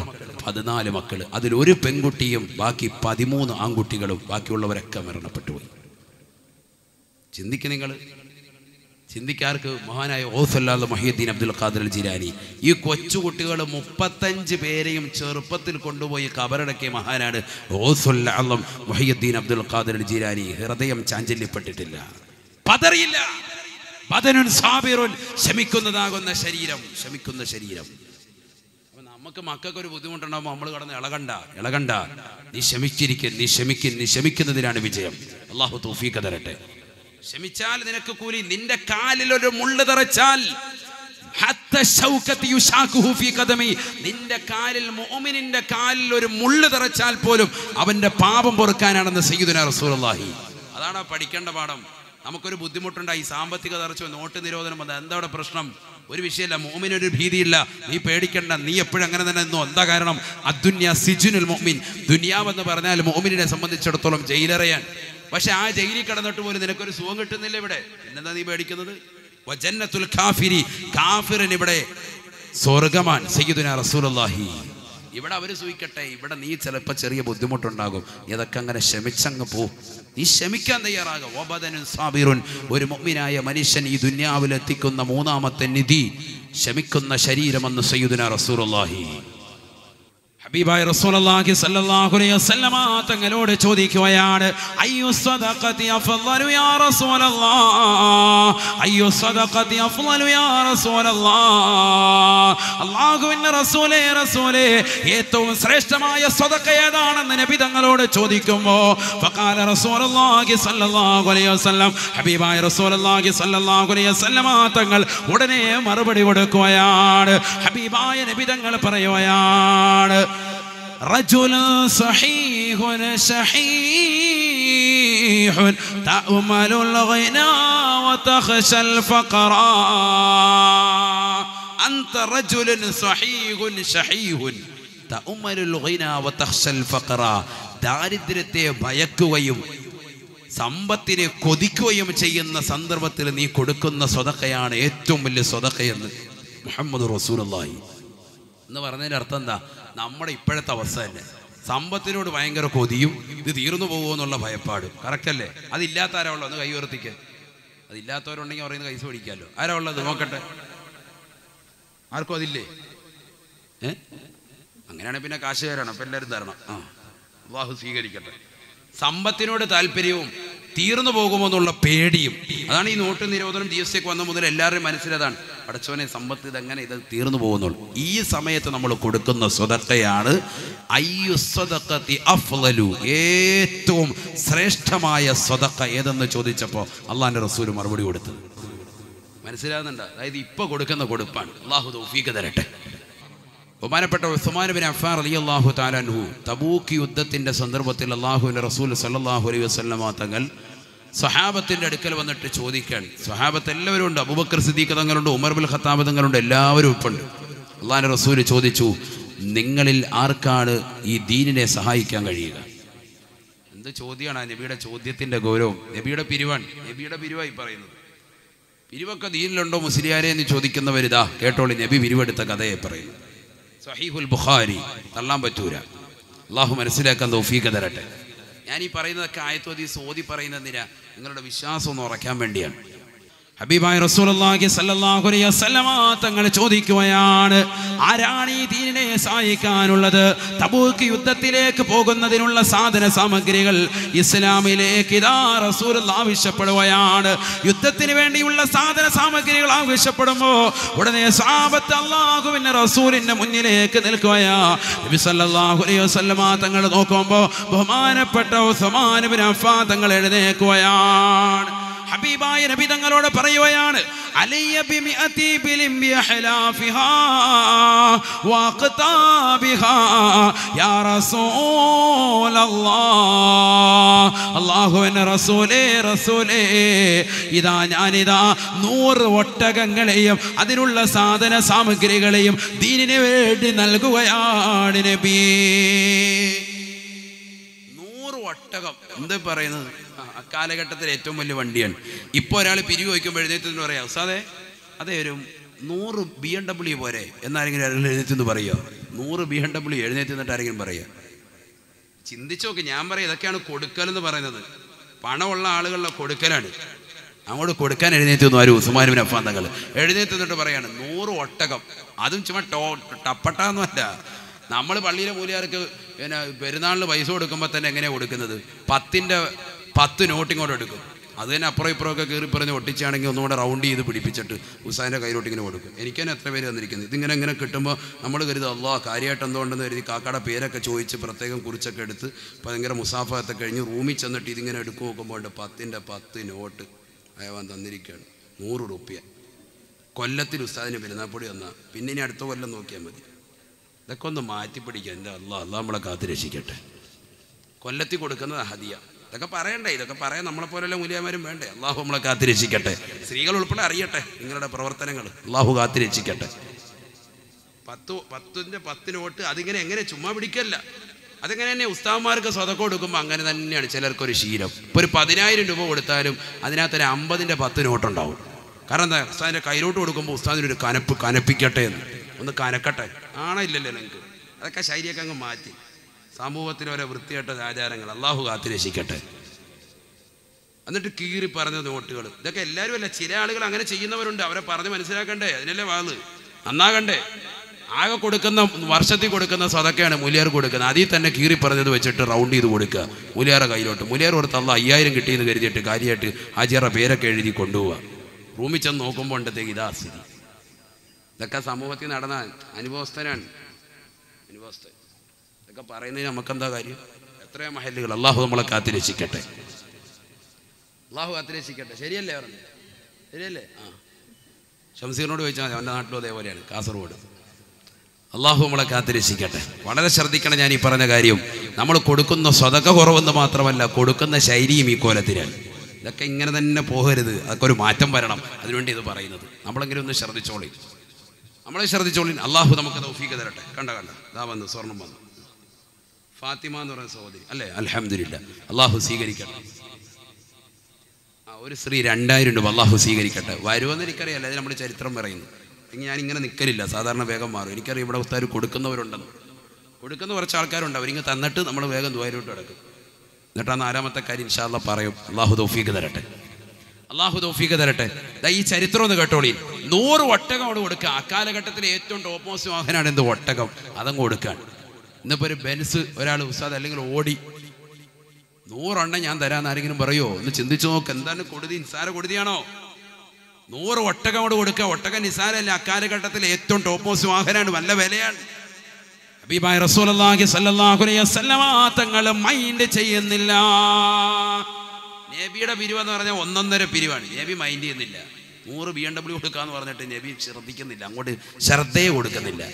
പതിനാല് മക്കൾ അതിൽ ഒരു പെൺകുട്ടിയും ബാക്കി പതിമൂന്ന് ആൺകുട്ടികളും ബാക്കിയുള്ളവരൊക്കെ മരണപ്പെട്ടു പോയി. ചിന്തിക്ക നിങ്ങൾ ചിന്തിക്കാർക്ക് മഹാനായ ഓസല്ലാദ് മൊഹീദ്ദീൻ അബ്ദുൽ ഖാദർ ജിലാനി. ഈ കൊച്ചുകുട്ടികൾ മുപ്പത്തഞ്ച് പേരെയും ചെറുപ്പത്തിൽ കൊണ്ടുപോയി കബറടക്കിയ മഹാനാണ് ഓസുല്ലാം മൊഹീദ്ദീൻ അബ്ദുൽ ഖാദർ ജിലാനി. ഹൃദയം ചാഞ്ചല്യപ്പെട്ടിട്ടില്ല. പതറിയില്ല. ബദനുൻ സാബിറുൻ. ശമിക്കുന്നതാകുന്ന ശരീരം ശമിക്കുന്ന ശരീരം. നമുക്ക് മക്കൾക്ക് ഒരു ബുദ്ധിമുട്ടുണ്ടാകുമ്പോൾ നമ്മൾ കടന്ന് ഇളകണ്ട ഇളകണ്ട. നീ ശമിച്ചിരിക്കും നീ ശമിക്കും നീ ശമിക്കുന്നതിനാണ് വിജയം. അള്ളാഹു തൗഫീഖ് തരട്ടെ. ശമിച്ചാൽ നിനക്ക് കൂലി. നിന്റെ കാലിൽ ഒരു മുള്ളു തറച്ചാൽ. നിന്റെ കാലിൽ മുഅ്മിനിന്റെ കാലിൽ ഒരു മുള്ള് തറച്ചാൽ പോലും അവന്റെ പാപം പൊറുക്കാനാണെന്ന് സയ്യിദുന റസൂലുള്ളാഹി. അതാണ് പഠിക്കേണ്ട പാഠം? നമുക്കൊരു ബുദ്ധിമുട്ടുണ്ടായി. സാമ്പത്തിക തറച്ചു നോട്ട് നിരോധനം വന്നത് എന്താ പ്രശ്നം? ഒരു വിഷയമല്ല മോമിനൊരു ഭീതിയില്ല. നീ പേടിക്കണ്ട നീ എപ്പോഴും അങ്ങനെ തന്നെ നിന്നോ? എന്താ കാരണം? അദ്ദുന്യ സിജുനുൽ മോമിൻ. ദുനിയാവെന്ന് പറഞ്ഞാൽ മോമിനെ സംബന്ധിച്ചിടത്തോളം ജയിലറയാൻ പക്ഷെ ആ ജയിലിൽ കിടന്നിട്ട് പോലും നിനക്കൊരു സുഖം കിട്ടുന്നില്ല ഇവിടെ. പിന്നെന്താ നീ പേടിക്കുന്നത്? വജന്നത്തുൽ കാഫിരി കാഫിറിന് ഇവിടെ സ്വർഗമാൻ സയ്യിദുന റസൂലുള്ളാഹി. ഇവിടെ അവർ സൂയിക്കട്ടെ ഇവിടെ നീ ചിലപ്പോൾ ചെറിയ ബുദ്ധിമുട്ടുണ്ടാകും. ഇതൊക്കെ അങ്ങനെ ക്ഷമിച്ചങ്ങ് പോ. നീ ക്ഷമിക്കാൻ തയ്യാറാകും. ഒരു മുഅ്മിനായ മനുഷ്യൻ ഈ ദുന്യാവിലെത്തിക്കുന്ന മൂന്നാമത്തെ നിധി ക്ഷമിക്കുന്ന ശരീരമെന്ന് സയ്യിദുന റസൂലുള്ളാഹി. ഹബീബായ റസൂലുള്ളാഹി സ്വല്ലല്ലാഹു അലൈഹി വസല്ലമ തങ്ങളോട് ചോദിക്കുകയാണ് അയ്യു സദഖതി അഫ്ളലു യാ റസൂലല്ലാഹ് അയ്യു സദഖതി അഫ്ളലു യാ റസൂലല്ലാഹ് അല്ലാഹുവിന്റെ റസൂലേ റസൂലേ ഏറ്റവും ശ്രേഷ്ഠമായ സദഖ ഏതാണെന്ന് നബി തങ്ങളോട് ചോദിക്കുമ്പോൾ ഫഖാല റസൂലുള്ളാഹി സ്വല്ലല്ലാഹു അലൈഹി വസല്ലം. ഹബീബായ റസൂലുള്ളാഹി സ്വല്ലല്ലാഹു അലൈഹി വസല്ലമ തങ്ങൾ ഉടനെ മറുപടി കൊടുക്കുകയാണ്. ഹബീബായ നബി തങ്ങൾ പറയുകയാണ് رجل صحيح شحيح تأمل الغنى وتخشى الفقر أنت رجل صحيح شحيح തഉമ്മലുൽ ഗിന വതഖ്ശൽ ഫഖറ ദാരിദ്ര്യത്തെ ഭയക്കുകയും സമ്പത്തിനെ കൊതിക്കുകയും ചെയ്യുന്ന സന്ദർഭത്തിൽ നീ കൊടുക്കുന്ന സ്വതക്കയാണ് ഏറ്റവും വലിയ സ്വതക്കയെന്ന് മുഹമ്മദ് റസൂലുള്ളാഹി എന്ന് പറഞ്ഞതിൻ്റെ അർത്ഥം എന്താ നമ്മുടെ ഇപ്പോഴത്തെ അവസ്ഥ തന്നെ. സമ്പത്തിനോട് ഭയങ്കര കൊതിയും ഇത് തീർന്നു പോകുമോ എന്നുള്ള ഭയപ്പാട്. കറക്റ്റ് അല്ലേ? അതില്ലാത്ത ആരാ ഉള്ളത്? ഒന്ന് കൈ ഉയർത്തിക്കുക അതില്ലാത്തവരുണ്ടെങ്കിൽ പറയുന്നത് കൈസ് പിടിക്കാമല്ലോ ആരാ ഉള്ളത്? നോക്കട്ടെ. ആർക്കും അതില്ലേ? ഏ? അങ്ങനെയാണെങ്കിൽ പിന്നെ കാശുകാരാണ്. അപ്പം എല്ലാവരും തരണം. ആ. അള്ളാഹു സ്വീകരിക്കട്ടെ. സമ്പത്തിനോട് താല്പര്യവും തീർന്നു പോകുമെന്നുള്ള പേടിയും. അതാണ് ഈ നോട്ട് നിരോധനം ജി എസ് വന്ന മുതൽ എല്ലാവരുടെയും മനസ്സിലതാണ് അടച്ചവനെ സമ്പത്ത് ഇതെങ്ങനെ ഇത് തീർന്നു പോകുന്നുള്ളൂ. ഈ സമയത്ത് നമ്മൾ കൊടുക്കുന്ന സ്വതക്കയാണ് ഏറ്റവും ശ്രേഷ്ഠമായ സ്വതക്ക ഏതെന്ന് ചോദിച്ചപ്പോൾ അള്ളാഹിന്റെ റസൂൽ മറുപടി കൊടുത്തത്. മനസ്സിലാകുന്നുണ്ട്? അതായത് ഇപ്പൊ കൊടുക്കുന്ന കൊടുപ്പാണ്. അള്ളാഹു തരട്ടെ. ബഹുമാനപ്പെട്ട ഉസ്മാൻ ബിൻ അലി റളിയല്ലാഹു തആല അൻഹു തബൂക്ക് യുദ്ധത്തിന്റെ സന്ദർഭത്തിൽ അള്ളാഹുവിന്റെ റസൂൽ സല്ലല്ലാഹു അലൈഹി വസല്ലമ തങ്ങൾ സഹാബത്തിന്റെ അടുക്കൽ വന്നിട്ട് ചോദിക്കുകയാണ്. സഹാബത്ത് എല്ലാവരും ഉണ്ട് അബൂബക്കർ സിദ്ദീഖ് തങ്ങളുണ്ട് ഉമർ ബുൽ ഖത്താബ് തങ്ങളുണ്ട് എല്ലാവരും ഉൾപ്പുണ്ട് അള്ളാഹിന്റെ റസൂൽ ചോദിച്ചു നിങ്ങളിൽ ആർക്കാണ് ഈ ദീനിനെ സഹായിക്കാൻ കഴിയുക? എന്ത് ചോദ്യമാണ് നബിയുടെ ചോദ്യത്തിന്റെ ഗൗരവം? നബിയുടെ പിരിവാണ് നബിയുടെ പിരിവായി പറയുന്നത്. പിരിവൊക്കെ ദീനിലുണ്ടോ മുസ്ലിയാരെ എന്ന് ചോദിക്കുന്നവരിതാ കേട്ടോളി നബി പിരിവെടുത്ത കഥയെ പറയുന്നു. സഹീഹുൽ ബുഖാരി തള്ളാൻ പറ്റൂല അള്ളാഹു മനസ്സിലാക്കാൻ തോഫീക്ക് തരട്ടെ. ഞാൻ ഈ പറയുന്നതൊക്കെ ആയത്തോതി സോതി പറയുന്നതിനാ നിങ്ങളുടെ വിശ്വാസം ഒന്ന് ഉറയ്ക്കാൻ വേണ്ടിയാണ്. ഹബീബായ അലൈഹി വസല്ലമ തങ്ങൾ ചോദിക്കുകയാണ് ആരാണ് ഈ ദീനിനെ സഹായിക്കാനുള്ളത്? തബൂക്ക് യുദ്ധത്തിലേക്ക് പോകുന്നതിനുള്ള സാധന സാമഗ്രികൾ ഇസ്ലാമിലേക്ക് ഇതാ റസൂൽ ആവശ്യപ്പെടുകയാണ്. യുദ്ധത്തിന് വേണ്ടിയുള്ള സാധന സാമഗ്രികൾ ആവശ്യപ്പെടുമ്പോൾ ഉടനെ സാബത്ത് അള്ളാഹുവിന്റെ റസൂലിന്റെ മുന്നിലേക്ക് നിൽക്കുകയാ. നബി സല്ലല്ലാഹു അലൈഹി വസല്ലമ തങ്ങൾ നോക്കുമ്പോൾ ബഹുമാനപ്പെട്ട ഉസ്മാൻ ഇബ്നു അഫ്ഫാൻ തങ്ങൾ എഴുന്നേൽക്കുകയാണ്. ഹബീബായ നബി തങ്ങളോട് പറയുകയാണ് റസൂലേ റസൂലേ ഇതാ ഞാനിതാ നൂറ് ഒട്ടകങ്ങളെയും അതിനുള്ള സാധന സാമഗ്രികളെയും ദീനിന് വേണ്ടി നൽകുകയാണ് നബി. നൂറ് ഒട്ടകം എന്ത് പറയുന്നത്? അക്കാലഘട്ടത്തിൽ ഏറ്റവും വലിയ വണ്ടിയാണ്. ഇപ്പോൾ ഒരാൾ പിരിവ് വയ്ക്കുമ്പോൾ എഴുന്നേറ്റ് പറയാം സാതെ അതേ ഒരു നൂറ് ബി എം ഡബ്ല്യു പോരെ. എന്നാരെങ്കിലും എഴുന്നേറ്റെന്ന് എഴുന്നേറ്റ് പറയുമോ നൂറ് ബി എം ഡബ്ല്യു എഴുന്നേറ്റ് ആരെങ്കിലും പറയുക ചിന്തിച്ചു നോക്ക് ഞാൻ പറയാം ഇതൊക്കെയാണ് കൊടുക്കലെന്ന് പറയുന്നത്. പണമുള്ള ആളുകളുടെ കൊടുക്കലാണ്. അങ്ങോട്ട് കൊടുക്കാൻ എഴുന്നേറ്റ് തന്നു ആരും ഉസ്മാനുവിൻ അഫാൻ തങ്ങൾ. എഴുന്നേറ്റ് തന്നിട്ട് പറയാണ് നൂറ് ഒട്ടകം. അതും ചുമ്മാ ടോ ടപ്പട്ടാന്നല്ല നമ്മൾ പള്ളിയിലെ മൂലിയാർക്ക് പിന്നെ പെരുന്നാളിന് പൈസ കൊടുക്കുമ്പോൾ തന്നെ എങ്ങനെയാണ് കൊടുക്കുന്നത്? പത്തിന്റെ പത്ത് നോട്ട് ഇങ്ങോട്ട് എടുക്കും. അത് തന്നെ അപ്പുറം ഇപ്പുറമൊക്കെ കയറി പറഞ്ഞ് ഒട്ടിച്ചാണെങ്കിൽ ഒന്നുകൂടെ റൗണ്ട് ചെയ്ത് പിടിപ്പിച്ചിട്ട് ഉസാന്റെ കയ്യിലോട്ട് ഇങ്ങനെ കൊടുക്കും. എനിക്ക് തന്നെ എത്ര പേര് തന്നിരിക്കുന്നത്? ഇതിങ്ങനെ ഇങ്ങനെ കിട്ടുമ്പോൾ നമ്മൾ കരുത് അള്ളാ കാര്യമായിട്ട് എന്തുകൊണ്ടെന്ന് കരുതി കാക്കയുടെ പേരൊക്കെ ചോദിച്ച് പ്രത്യേകം കുറിച്ചൊക്കെ എടുത്ത് ഭയങ്കര മുസാഫത്തെ കഴിഞ്ഞ് റൂമിൽ ചെന്നിട്ട് ഇതിങ്ങനെ എടുക്കും നോക്കുമ്പോൾ പത്തിന്റെ പത്ത് നോട്ട് അയവാൻ തന്നിരിക്കുകയാണ്. നൂറ് റുപ്യ. കൊല്ലത്തിൽ ഉസ്താദിന് പെരുന്നാപ്പൊടി വന്നാൽ പിന്നെ ഇനി അടുത്ത കൊല്ലം നോക്കിയാൽ മതി. ഇതൊക്കെ ഒന്ന് മാറ്റി പിടിക്കുക എന്റെ അല്ല അല്ല നമ്മളെ കാത്തു രക്ഷിക്കട്ടെ. കൊല്ലത്തിൽ കൊടുക്കുന്നത് ഹദിയ. ഇതൊക്കെ പറയണ്ടേ ഇതൊക്കെ പറയാൻ നമ്മളെ പോലെയുള്ള മൂല്യമാരും വേണ്ടേ. അള്ളാഹു നമ്മളെ കാത്തിരക്ഷിക്കട്ടെ. സ്ത്രീകൾ ഉൾപ്പെടെ അറിയട്ടെ നിങ്ങളുടെ പ്രവർത്തനങ്ങൾ. അള്ളാഹു കാത്തിരക്ഷിക്കട്ടെ. പത്ത് പത്തിന്റെ പത്ത് നോട്ട് അതിങ്ങനെ എങ്ങനെ ചുമ്മാ പിടിക്കല്ല. അതെങ്ങനെ തന്നെ ഉസ്താവന്മാർക്ക് സ്വതക്കം കൊടുക്കുമ്പോൾ അങ്ങനെ തന്നെയാണ് ചിലർക്കൊരു ശീലം. ഇപ്പോൾ ഒരു പതിനായിരം രൂപ കൊടുത്താലും അതിനകത്തൊരു അമ്പതിന്റെ പത്ത് നോട്ടുണ്ടാവും കാരണം എന്താ ഉസ്താദിന്റെ കയ്യിലോട്ട് കൊടുക്കുമ്പോൾ ഉസ്താദിനൊരു കനപ്പ് കനപ്പിക്കട്ടെ എന്ന്. ഒന്ന് കനക്കട്ടെ. ആണോ ഇല്ലല്ലോ നിങ്ങൾക്ക് അതൊക്കെ ശൈലിയൊക്കെ അങ്ങ് മാറ്റി. സമൂഹത്തിലെ ഓരോ വൃത്തികെട്ട ആചാരങ്ങൾ. അള്ളാഹു കാത്തിരക്ഷിക്കട്ടെ എന്നിട്ട് കീറി പറഞ്ഞ നോട്ടുകൾ. ഇതൊക്കെ എല്ലാവരും അല്ല ചില ആളുകൾ അങ്ങനെ ചെയ്യുന്നവരുണ്ട്. അവരെ പറഞ്ഞ് മനസ്സിലാക്കണ്ടേ? അതിനല്ലേ വാൾ നന്നാകണ്ടേ? ആകെ കൊടുക്കുന്ന വർഷത്തിൽ കൊടുക്കുന്ന സതക്കയാണ് മുലിയാർ കൊടുക്കുന്നത്. അതിൽ തന്നെ കീറി പറഞ്ഞത് വെച്ചിട്ട് റൗണ്ട് ചെയ്ത് കൊടുക്കുക. മുലിയാറെ കയ്യിലോട്ട്. മുലിയാർ കൊടുത്ത് അല്ല അയ്യായിരം കിട്ടിയെന്ന് കരുതിയിട്ട് കാര്യമായിട്ട് ഹാജിയറ പേരൊക്കെ എഴുതി കൊണ്ടുപോവുക. റൂമിൽ ചെന്ന് നോക്കുമ്പോൾ ഉണ്ടത്തേക്ക് ഇതാ സ്ഥിതി. ഇതൊക്കെ സമൂഹത്തിൽ നടന്ന അനുഭവസ്ഥനാണ് അനുഭവസ്ഥൻ ഇതൊക്കെ പറയുന്നതിന് നമുക്കെന്താ കാര്യം? എത്രയോ മഹല്ലുകൾ അള്ളാഹു നമ്മളെ കാത്തിരക്ഷിക്കട്ടെ. അള്ളാഹു കാത്തിരക്ഷിക്കട്ടെ. ശരിയല്ലേ പറഞ്ഞു ശരിയല്ലേ? ആ. ഷംസീറിനോട് ചോദിച്ചാൽ മതി അവന്റെ നാട്ടിലും അതേപോലെയാണ് കാസർഗോഡ്. അള്ളാഹു നമ്മളെ കാത്തിരക്ഷിക്കട്ടെ. വളരെ ശ്രദ്ധിക്കണം ഞാൻ ഈ പറഞ്ഞ കാര്യം. നമ്മൾ കൊടുക്കുന്ന സ്വതക കുറവെന്ന് മാത്രമല്ല കൊടുക്കുന്ന ശൈലിയും ഈ കോലത്തിലാണ്. ഇതൊക്കെ ഇങ്ങനെ തന്നെ പോകരുത്. അതൊക്കെ ഒരു മാറ്റം വരണം. അതിനുവേണ്ടി ഇത് പറയുന്നത്. നമ്മളെങ്കിലും ഒന്ന് ശ്രദ്ധിച്ചോളി. നമ്മളെ ശ്രദ്ധിച്ചോളി. അള്ളാഹു നമുക്ക് തൗഫീഖ് തരട്ടെ. കണ്ട കണ്ട? ഇതാ വന്നു സ്വർണം വന്നു. ഫാത്തിമ എന്ന് പറയുന്ന സഹോദരി. അല്ലേ? അലഹമില്ല അള്ളാഹു സ്വീകരിക്കട്ടെ. ആ ഒരു സ്ത്രീ രണ്ടായിരം രൂപ അള്ളാഹു സ്വീകരിക്കട്ടെ. വരുമെന്ന് എനിക്കറിയാം അല്ലെങ്കിൽ നമ്മുടെ ചരിത്രം പറയുന്നു. ഇനി ഞാൻ ഇങ്ങനെ നിൽക്കലില്ല സാധാരണ വേഗം മാറും. എനിക്കറിയാം ഇവിടെ ഉസ്താർ കൊടുക്കുന്നവരുണ്ടെന്ന്. കൊടുക്കുന്ന കുറച്ച് ആൾക്കാരുണ്ട്. അവരിങ്ങ് തന്നിട്ട് നമ്മൾ വേഗം ദ്വാരോട്ട് കിടക്കും എന്നിട്ട് ആ നാലാമത്തെ കാര്യം ഇൻഷാല്ല പറയും. അള്ളാഹു തൗഫീഖ് തരട്ടെ. അള്ളാഹു തൗഫീഖ് തരട്ടെ. ഈ ചരിത്രം ഒന്ന് കേട്ടോളി. നൂറ് ഒട്ടകം അവിടെ കൊടുക്കുക. ആ കാലഘട്ടത്തിലെ ഏറ്റവും മോസ്റ്റ് വാഹനമാണ് എന്ത്? ഒട്ടകം. അതങ്ങ് കൊടുക്കാൻ. ഇന്നിപ്പോൾ ഒരു ബെൻസ് ഒരാൾ ഉസ്താദ് അല്ലെങ്കിൽ ഓടി. നൂറെണ്ണം ഞാൻ തരാന്ന് ആരെങ്കിലും പറയോ? ഒന്ന് ചിന്തിച്ചു നോക്ക്. എന്താണ് കൊടുതി? നിസ്സാര കൊടുതിയാണോ? നൂറ് ഒട്ടകം അവിടെ കൊടുക്കുക. ഒട്ടകം നിസാരല്ല. അക്കാലഘട്ടത്തിലെ ഏറ്റവും ടോപ്പ് മോസ്റ്റ് വാഹനമാണ് നല്ല വിലയാണ്. ഹബീബായ മൈൻഡ് ചെയ്യുന്നില്ല. നബിയുടെ പിരിവ് എന്ന് പറഞ്ഞാൽ ഒന്നൊന്നര പിരിവാണ്. നബി മൈൻഡ് ചെയ്യുന്നില്ല. നൂറ് ബി എം ഡബ്ല്യു കൊടുക്കാന്ന് പറഞ്ഞിട്ട് നബി ശ്രദ്ധിക്കുന്നില്ല. അങ്ങോട്ട് ശ്രദ്ധയെ കൊടുക്കുന്നില്ല.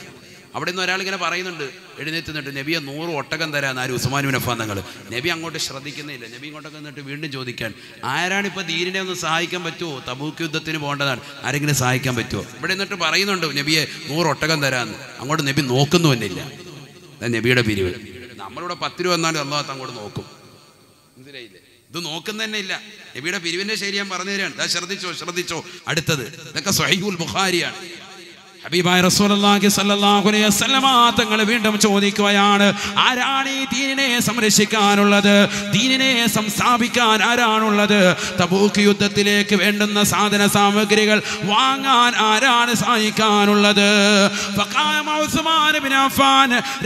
അവിടെ നിന്ന് ഒരാൾ ഇങ്ങനെ പറയുന്നുണ്ട് എഴുന്നേറ്റ് നിന്നിട്ട് നബിയെ നൂറ് ഒട്ടകം തരാൻ ആര് ഉസ്മാൻ അഫാൻ തങ്ങൾ നബി അങ്ങോട്ട് ശ്രദ്ധിക്കുന്നില്ല. നബി ഇങ്ങോട്ടൊക്കെ നിന്നിട്ട് വീണ്ടും ചോദിക്കാൻ ആരാണ് ഇപ്പോൾ ധീരനെ ഒന്ന് സഹായിക്കാൻ പറ്റുമോ തബൂക്ക് യുദ്ധത്തിന് പോകേണ്ടതാണ്. ആരെങ്കിലും സഹായിക്കാൻ പറ്റുമോ ഇവിടെ നിന്നിട്ട് പറയുന്നുണ്ട് നബിയെ നൂറ് ഒട്ടകം തരാമെന്ന് അങ്ങോട്ട് നബി നോക്കുന്നു എന്നില്ല. നബിയുടെ പിരിവ്. നമ്മളിവിടെ പത്ത് രൂപ എന്നാലും അള്ളാഹത്ത് അങ്ങോട്ട് നോക്കും. മനസ്സിലായില്ലേ ഇത് നോക്കുന്ന തന്നെ ഇല്ല. നബിയുടെ പിരിവിന്റെ ശരി ഞാൻ പറഞ്ഞു തരാണ് ശ്രദ്ധിച്ചോ ശ്രദ്ധിച്ചോ. അടുത്തത് ഇതൊക്കെ സ്വഹീബുൽ ബുഖാരിയാണ്. ഹബീബായ റസൂലുള്ളാഹി സ്വല്ലല്ലാഹു അലൈഹി വസല്ലമ തങ്ങൾ വീണ്ടും ചോദിക്കുകയാണ് ആരാണ് ഈ ദീനിനെ സംരക്ഷിക്കാനുള്ളത്? ദീനിനെ സംസ്ഥാപിക്കാൻ ആരാണുള്ളത്? തബൂക്ക് യുദ്ധത്തിലേക്ക് വേണ്ടുന്ന സാധന സാമഗ്രികൾ വാങ്ങാൻ ആരാണ് സഹായിക്കാനുള്ളത്?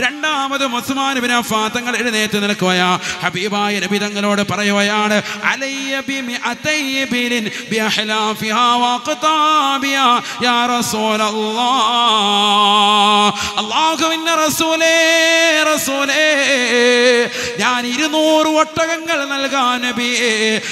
രണ്ടാമത് ഉസ്മാൻ ബിൻ അഫാൻ തങ്ങൾ എഴുന്നേറ്റ് നിൽക്കുകയാ. ഹബീബായ നബി തങ്ങളോട് പറയുകയാണ് അലയ്യ റസൂലേ റസൂലേ. ഞാൻ ഇരുന്നൂറ് ഒട്ടകങ്ങൾ നൽകാം നബിയെ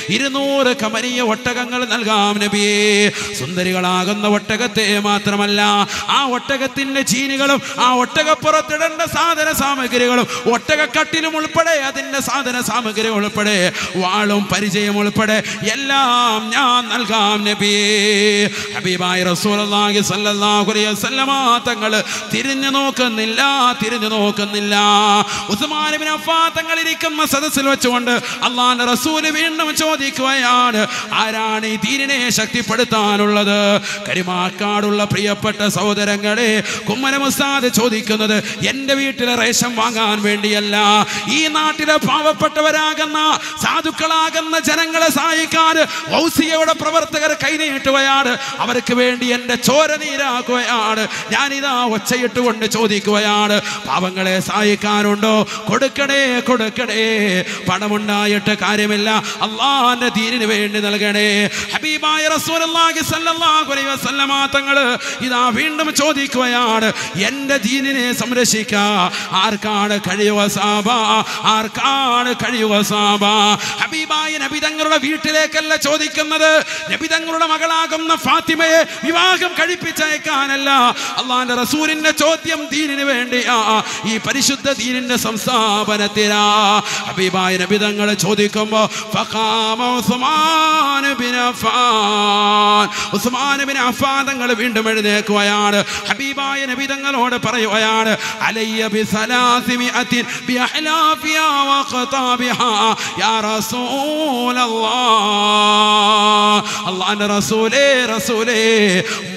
ഇരുന്നൂറ് കമനീയ ഒട്ടകങ്ങൾ നൽകാം നബിയെ സുന്ദരികളാകുന്ന ഒട്ടകത്തെ മാത്രമല്ല ആ ഒട്ടകത്തിന്റെ ജീനുകളും ആ ഒട്ടകപ്പുറത്തിടേണ്ട സാധന സാമഗ്രികളും ഒട്ടകക്കട്ടിലും ഉൾപ്പെടെ അതിന്റെ സാധന സാമഗ്രികൾ ഉൾപ്പെടെ വാളും പരിചയം ഉൾപ്പെടെ എല്ലാം ഞാൻ നൽകാം നബിയെ ഹബീബായ വസല്ലമ തങ്ങൾ തിരിഞ്ഞു നോക്കുന്നില്ല തിരിഞ്ഞു നോക്കുന്നില്ല. ഉസ്മാൻ ഇബ്നു അഫ്ഫാൻ തങ്ങൾ ഇരിക്കുന്ന സദസ്സിൽ വെച്ചുകൊണ്ട് അള്ളാന്റെ റസൂൽ വീണ്ടും ചോദിക്കുകയാണ് ആരാണ് ഈ ദീനിനെ ശക്തിപ്പെടുത്താനുള്ളത്? കരിമാക്കാടുള്ള പ്രിയപ്പെട്ട സഹോദരങ്ങളെ കുമ്മനം ഉസ്താദ് ചോദിക്കുന്നത് എന്റെ വീട്ടിലെ റേഷൻ വാങ്ങാൻ വേണ്ടിയല്ല ഈ നാട്ടിലെ പാവപ്പെട്ടവരാകുന്ന സാധുക്കളാകുന്ന ജനങ്ങളെ സഹായിക്കാൻ ഔസിയയുടെ പ്രവർത്തകർ കൈനീട്ടുകയാണ്. അവർക്ക് വേണ്ടി എന്റെ ചോര നീരാക്കുകയാണ്. ഞാനിതാ ഒച്ചയിട്ടുകൊണ്ട് ചോദിക്കുകയാണ്. പാവങ്ങളെ സഹായിക്കാനുണ്ടോ? കൊടുക്കണേ കൊടുക്കണേ. പണമുണ്ടായിട്ട് കാര്യമില്ല. അള്ളാന്റെ തീരിന് വേണ്ടി നൽകണേ. ഹബീബായ തങ്ങൾ ഇതാ വീണ്ടും ചോദിക്കുകയാണ്. എന്റെ ദീനിനെ സംരക്ഷിക്ക. ആർക്കാണ് കഴിയുക സാബ? ആർക്കാണ് കഴിയുക സാബ? ഹബീബായ നബി തങ്ങളുടെ വീട്ടിലേക്കല്ല ചോദിക്കുന്നത്. നബി തങ്ങളുടെ മകളാകുന്ന ഫാത്തിമയെ വിവാഹം കഴിപ്പിച്ചയക്കാനല്ല അള്ളാന്റെ റസൂലിന്റെ ചോദ്യം ദീനിന് വേണ്ടിയാ. ഈ പരിശുദ്ധ ദീനിന്റെ സംസ്ഥാപനത്തിനാ. ഹബീബായ നബി തങ്ങൾ ചോദിക്കുമ്പോ തങ്ങൾ വീണ്ടും എഴുന്നേക്കുകയാണ് ഹബീബായ നബി തങ്ങളോട് പറയുകയാണ് അള്ളാന്റെ റസൂലേ റസൂലേ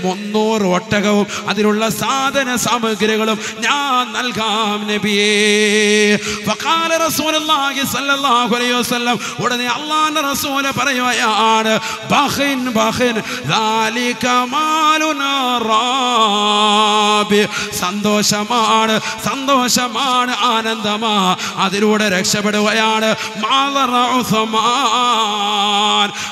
മുന്നൂറ് അനുഗ്രഹവും അതിനുള്ള സാധന സാമഗ്രികളും ഞാൻ നൽകാം നബിയേ. ഉടനെ അള്ളാന്റെ റസൂല പറയുകയാണ് ബഹിൻ ബഹിൻ സന്തോഷമാണ് സന്തോഷമാണ് ആനന്ദമാ. അതിലൂടെ രക്ഷപ്പെടുകയാണ്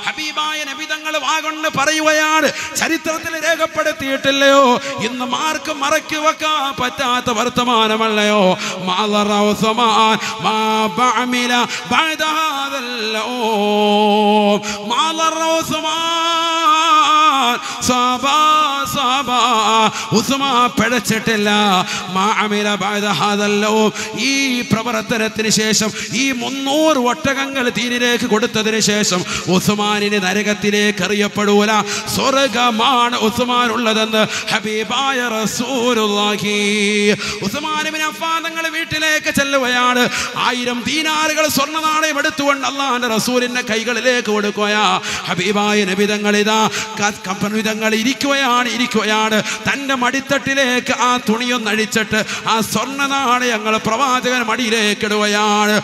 ഹബീബായ നബിതങ്ങൾ വാഗൊണ്ട് പറയുകയാണ് ചരിത്രത്തിൽ രേഖപ്പെടുത്തിയിട്ടില്ലയോ? ഇന്ന് മാർക്ക് മറക്കി വെക്കാൻ പറ്റാത്ത വർത്തമാനമല്ലയോ? പിഴച്ചിട്ടില്ല. ഈ പ്രവർത്തനത്തിന് ശേഷം ഈ മുന്നൂറ് ഒട്ടകങ്ങൾ തീരിലേക്ക് കൊടുത്തതിന് ശേഷം ഉസ്മാനിന് നരകത്തിലേക്ക് അറിയപ്പെടൂല സ്വർഗമാണ് ഉസ്മാൻ ഉള്ളതെന്ന് ഹബീബായ റസൂലുള്ളാഹി. ഉസ്മാൻ ഇബ്നു അഫ്ഫാൻ തങ്ങൾ വീട്ടിലേക്ക് ചെല്ലുകയാണ്. ആയിരം ദീനാറുകൾ സ്വർണ നാണയം എടുത്തുകൊണ്ട് അള്ളാഹിന്റെ റസൂലിന്റെ കൈകളിലേക്ക് കൊടുക്കുകയാ. ഹബീബായ നബി തങ്ങൾ ഇതാ കമ്പനിതങ്ങൾ ഇരിക്കുകയാണ് ഇരിക്കുകയാണ്. തന്റെ മടിത്തട്ടിലേക്ക് ആ തുണിയൊന്ന് അഴിച്ചിട്ട് ആ സ്വർണ നാണയങ്ങൾ പ്രവാചകൻ മടിയിലേക്ക് ഇടുകയാണ്.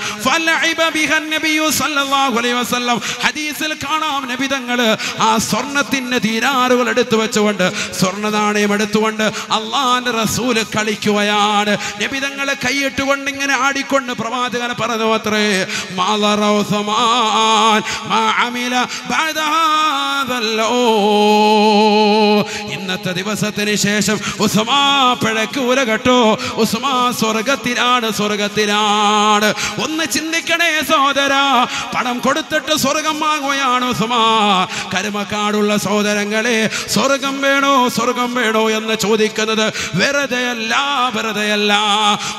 ഹദീസിൽ കാണാം നബിതങ്ങൾ ആ സ്വർണത്തിന്റെ ദീനാറുകൾ എടുത്തു വെച്ചുകൊണ്ട് സ്വർണ നാണയം എടുത്തുകൊണ്ട് അള്ളാന്റെ റസൂൽ കളിക്കുകയാണ്. നബിതങ്ങളെ കൈയിട്ടുകൊണ്ട് ഇങ്ങനെ ആടിക്കൊണ്ട് പ്രവാചകൻ പറഞ്ഞു അത്രേ ഇന്നത്തെ ദിവസത്തിന് ശേഷം ഉസ്മാ പിഴക്കൂല കേട്ടോ. ഉസ്മാ സ്വർഗത്തിലാണ് സ്വർഗത്തിലാണ് ഒന്ന് ചിന്തിക്കണേ സഹോദര പണം കൊടുത്തിട്ട് സ്വർഗം വാങ്ങുകയാണ് ഉസ്മാ. കരുമക്കാടുള്ള സഹോദരങ്ങളെ സ്വർഗം വേണോ സ്വർഗം വേണോ? എന്ന് ചോദിക്കുന്നത് വെറുതെയല്ല വെറുതെയല്ല.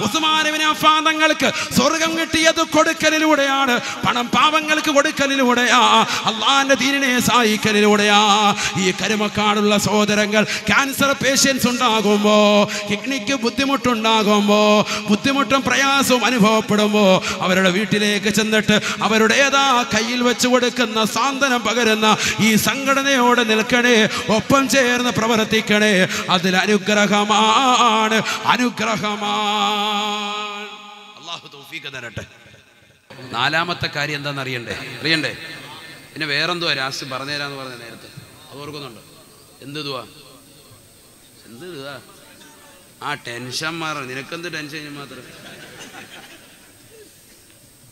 ഉസ്മാനുവിന് അഫാദങ്ങൾക്ക് സ്വർഗം കിട്ടിയത് കൊടുക്കലിലൂടെയാണ്. പണം പാവങ്ങൾക്ക് കൊടുക്കലിലൂടെയാ. അള്ളാന്റെ ദീനിനെ സഹായിക്കലിലൂടെയാ. ഈ കരുമക്കാടുള്ള സഹോദരങ്ങൾ ക്യാൻസർ പേഷ്യൻസ് ഉണ്ടാകുമ്പോ കിഡ്നിക്ക് ബുദ്ധിമുട്ടുണ്ടാകുമ്പോ ബുദ്ധിമുട്ടും പ്രയാസവും അനുഭവപ്പെടുമ്പോ അവരുടെ വീട്ടിലേക്ക് ചെന്നിട്ട് അവരുടേതാ കയ്യിൽ വെച്ച് കൊടുക്കുന്ന സാന്ത്വനം പകരുന്ന ഈ സംഘടനയോടെ നിൽക്കണേ ഒപ്പം ചേർന്ന് പ്രവർത്തിക്കണേ. അതിൽ അനുഗ്രഹമാണ് അനുഗ്രഹമാണ്. അള്ളാഹു തരട്ടെ. നാലാമത്തെ കാര്യം എന്താണെന്ന് അറിയണ്ടേ? അറിയണ്ടേ? പിന്നെ വേറെന്തുവാ രാസ് പറഞ്ഞുതരാന്ന് പറഞ്ഞ നേരത്തെ. അത് ഓർക്കുന്നുണ്ടോ? എന്ത് ഇതുവാ ആ ടെൻഷൻ മാറ. നിനക്കെന്ത് ടെൻഷൻ മാത്രം?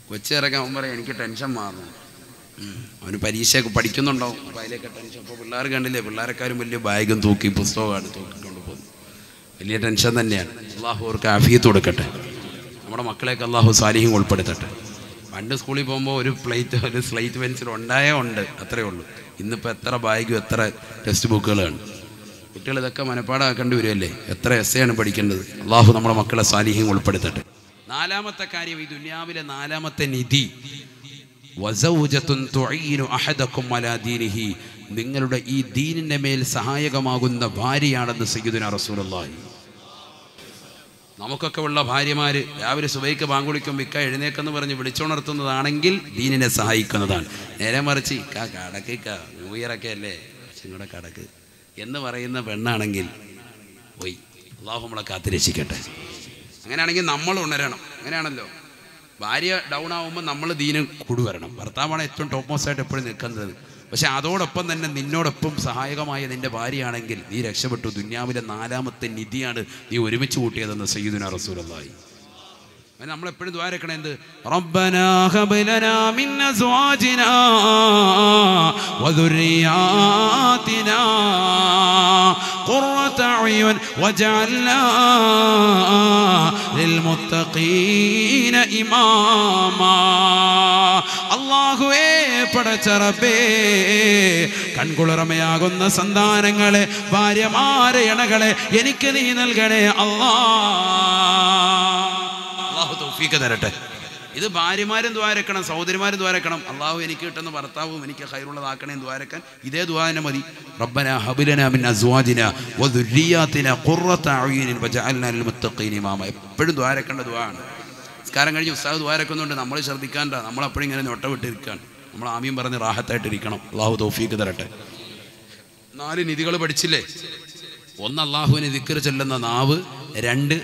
കൊച്ചിറക്കാൻ പറയാം എനിക്ക് ടെൻഷൻ മാറണം ഉം. അവന് പരീക്ഷയൊക്കെ പഠിക്കുന്നുണ്ടാവും. അപ്പോൾ അതിലേക്ക് ടെൻഷൻ അപ്പോൾ പിള്ളേർ കണ്ടില്ലേ പിള്ളേരെക്കാരും വലിയ ബാഗും തൂക്കി പുസ്തകമാണ് തൂക്കിക്കൊണ്ട് പോകുന്നത്. വലിയ ടെൻഷൻ തന്നെയാണ്. അള്ളാഹു അവർക്ക് ആഫിയത്ത് കൊടുക്കട്ടെ. നമ്മുടെ മക്കളെയൊക്കെ അള്ളാഹു സാലിഹ്യം ഉൾപ്പെടുത്തട്ടെ. പണ്ട് സ്കൂളിൽ പോകുമ്പോൾ ഒരു പ്ലേറ്റ് ഒരു സ്ലേറ്റ് പെൻസിൽ ഉണ്ടായേ ഉണ്ട് അത്രയേ ഉള്ളൂ. ഇന്നിപ്പോൾ എത്ര ബാഗും എത്ര ടെക്സ്റ്റ് ബുക്കുകളാണ് കുട്ടികൾ ഇതൊക്കെ മനപ്പാടാക്കേണ്ടി വരുമല്ലേ എത്ര എസ് ആണ് പഠിക്കേണ്ടത്? അള്ളാഹു നമ്മുടെ മക്കളെ സാലിഹ്യം ഉൾപ്പെടുത്തട്ടെ. നാലാമത്തെ കാര്യം ഈ ദുനിയാവിലെ നാലാമത്തെ നിധി. നിങ്ങളുടെ ഈ ദീനിന്റെ മേൽ സഹായകമാകുന്ന ഭാര്യയാണെന്ന് സയ്യിദുന റസൂലുള്ളാഹി. നമുക്കൊക്കെ ഉള്ള ഭാര്യമാര് രാവിലെ സുബൈക്ക് പാങ്കുളിക്കും വിക്ക എഴുന്നേക്കെന്ന് പറഞ്ഞ് വിളിച്ചുണർത്തുന്നതാണെങ്കിൽ ദീനിനെ സഹായിക്കുന്നതാണ്. നേരെ മറിച്ച് ഇക്ക കടക്ക് ഇക്ക ന്യൂ ഇയർ ഒക്കെ അല്ലേ കടക്ക്. എന്ന് പറയുന്ന പെണ്ണാണെങ്കിൽ പോയി. അള്ളാഹു നമ്മളെ കാത്തിരക്ഷിക്കട്ടെ. അങ്ങനെയാണെങ്കിൽ നമ്മൾ ഉണരണം. അങ്ങനെയാണല്ലോ? ഭാര്യ ഡൗൺ ആവുമ്പോൾ നമ്മൾ ദീനം കൂടുവരണം. ഭർത്താവാണ് ഏറ്റവും ടോപ്പ് മോസ്റ്റായിട്ട് എപ്പോഴും നിൽക്കുന്നത്. പക്ഷെ അതോടൊപ്പം തന്നെ നിന്നോടൊപ്പം സഹായകമായ നിന്റെ ഭാര്യയാണെങ്കിൽ നീ രക്ഷപ്പെട്ടു. ദുന്യാവിലെ നാലാമത്തെ നിധിയാണ് നീ ഒരുമിച്ച് കൂട്ടിയതെന്ന് സയ്യിദുന റസൂലായി അങ്ങനെ നമ്മളെപ്പോഴും ദ്വാരക്കണേ എന്ത്? റബ്ബനാ മുത്തഖീന ഇമാമ. അള്ളാഹുവേ പടച്ചറബേ കൺകുളിറമയാകുന്ന സന്താനങ്ങളെ ഭാര്യമാരെ ഇണകളെ എനിക്ക് നീ നൽകണേ അള്ളാഹു തൗഫീക്ക് തരട്ടെ. ഇത് ഭാര്യമാരും ദ്വാരക്കണം സഹോദരിമാരും ദ്വാരക്കണം. അള്ളാഹു എനിക്ക് കിട്ടുന്ന ഭർത്താവും എനിക്ക് ഹൈറുള്ളതാക്കണേ ദ്വാരക്കാൻ ഇതേ ദ്വാന മതി. റബ്ബന ഹബിലന മിൻ അസ്വാജിന വദുരിയാതിന ഖുർറത അയുനിൻ വജഅൽനാ ലിൽ മുത്തഖീന ഇമാമ. എപ്പോഴും ദ്വാരക്കേണ്ട ദുആണ് നിസ്കാരം കഴിഞ്ഞ് ഉസ്താദ് ദ്വാരക്കുന്നുണ്ട്. നമ്മൾ ശ്രദ്ധിക്കാണ്ട നമ്മൾ അപ്പോഴും ഇങ്ങനെ നൊട്ടവിട്ടിരിക്കുകയാണ് നമ്മൾ ആമീൻ പറഞ്ഞ് റാഹത്തായിട്ടിരിക്കണം. അള്ളാഹു തൗഫീക്ക് തരട്ടെ. നാല് നിധികൾ പഠിച്ചില്ലേ? ഒന്ന് അള്ളാഹുവിനെ ദിക്കർ ചെല്ലുന്ന നാവ് രണ്ട്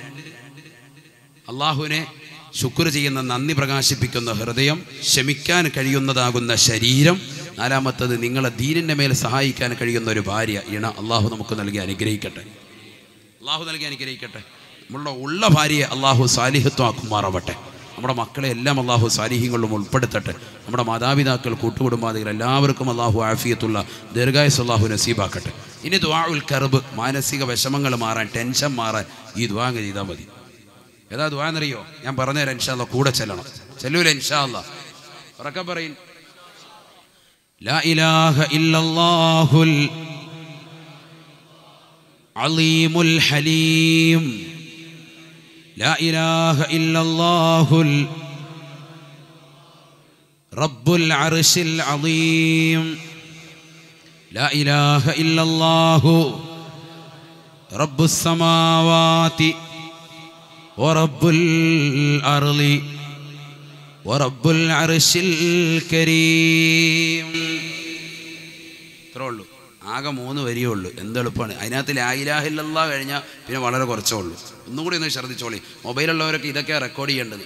അള്ളാഹുവിനെ ശുക്ർ ചെയ്യുന്ന നന്ദി പ്രകാശിപ്പിക്കുന്ന ഹൃദയം ക്ഷമിക്കാൻ കഴിയുന്നതാകുന്ന ശരീരം. നാലാമത്തത് നിങ്ങളെ ദീനിന്റെ മേൽ സഹായിക്കാൻ കഴിയുന്ന ഒരു ഭാര്യ ഇണ. അള്ളാഹു നമുക്ക് നൽകി അനുഗ്രഹിക്കട്ടെ. അള്ളാഹു നൽകി അനുഗ്രഹിക്കട്ടെ. നമ്മളുടെ ഉള്ള ഭാര്യയെ അള്ളാഹു സാലിഹത്വമാക്കുമാറാവട്ടെ നമ്മുടെ മക്കളെ എല്ലാം അള്ളാഹു സാലിഹ്യങ്ങളിലും ഉൾപ്പെടുത്തട്ടെ. നമ്മുടെ മാതാപിതാക്കൾ കൂട്ടുകുടുംബാദികൾ എല്ലാവർക്കും അള്ളാഹു ആഫിയത്തുള്ള ദീർഘായുസ് അള്ളാഹു നസീബാക്കട്ടെ. ഇനി ദ്വാ ഉൽ കർബ് മാനസിക വിഷമങ്ങൾ മാറാൻ ടെൻഷൻ മാറാൻ ഈ ദ്വാങ്ങ ചെയ്താൽ മതി. ഏതാ ദ്വാ എന്നറിയോ ഞാൻ പറഞ്ഞുതരാം ഇൻഷാല്ല കൂടെ ചെല്ലണം ചെല്ലൂല ഇൻഷാല്ല ഉറക്കെ പറയും لا إله إلا الله ال... عليم الحليم لا إله إلا الله ال- رب العرش العظيم لا إله إلا الله رب السماوات ورب الأرض ورب العرش الكريم ഇത്രേ ഉള്ളൂ ആകെ മൂന്ന് വരിയേ ഉള്ളൂ എന്തെളുപ്പമാണ് അതിനകത്ത് ലായിലാഹില്ല കഴിഞ്ഞാൽ പിന്നെ വളരെ കുറച്ചേ ഉള്ളൂ ഒന്നും കൂടി ഒന്ന് ശ്രദ്ധിച്ചോളി മൊബൈലുള്ളവരൊക്കെ ഇതൊക്കെ റെക്കോർഡ് ചെയ്യേണ്ടത്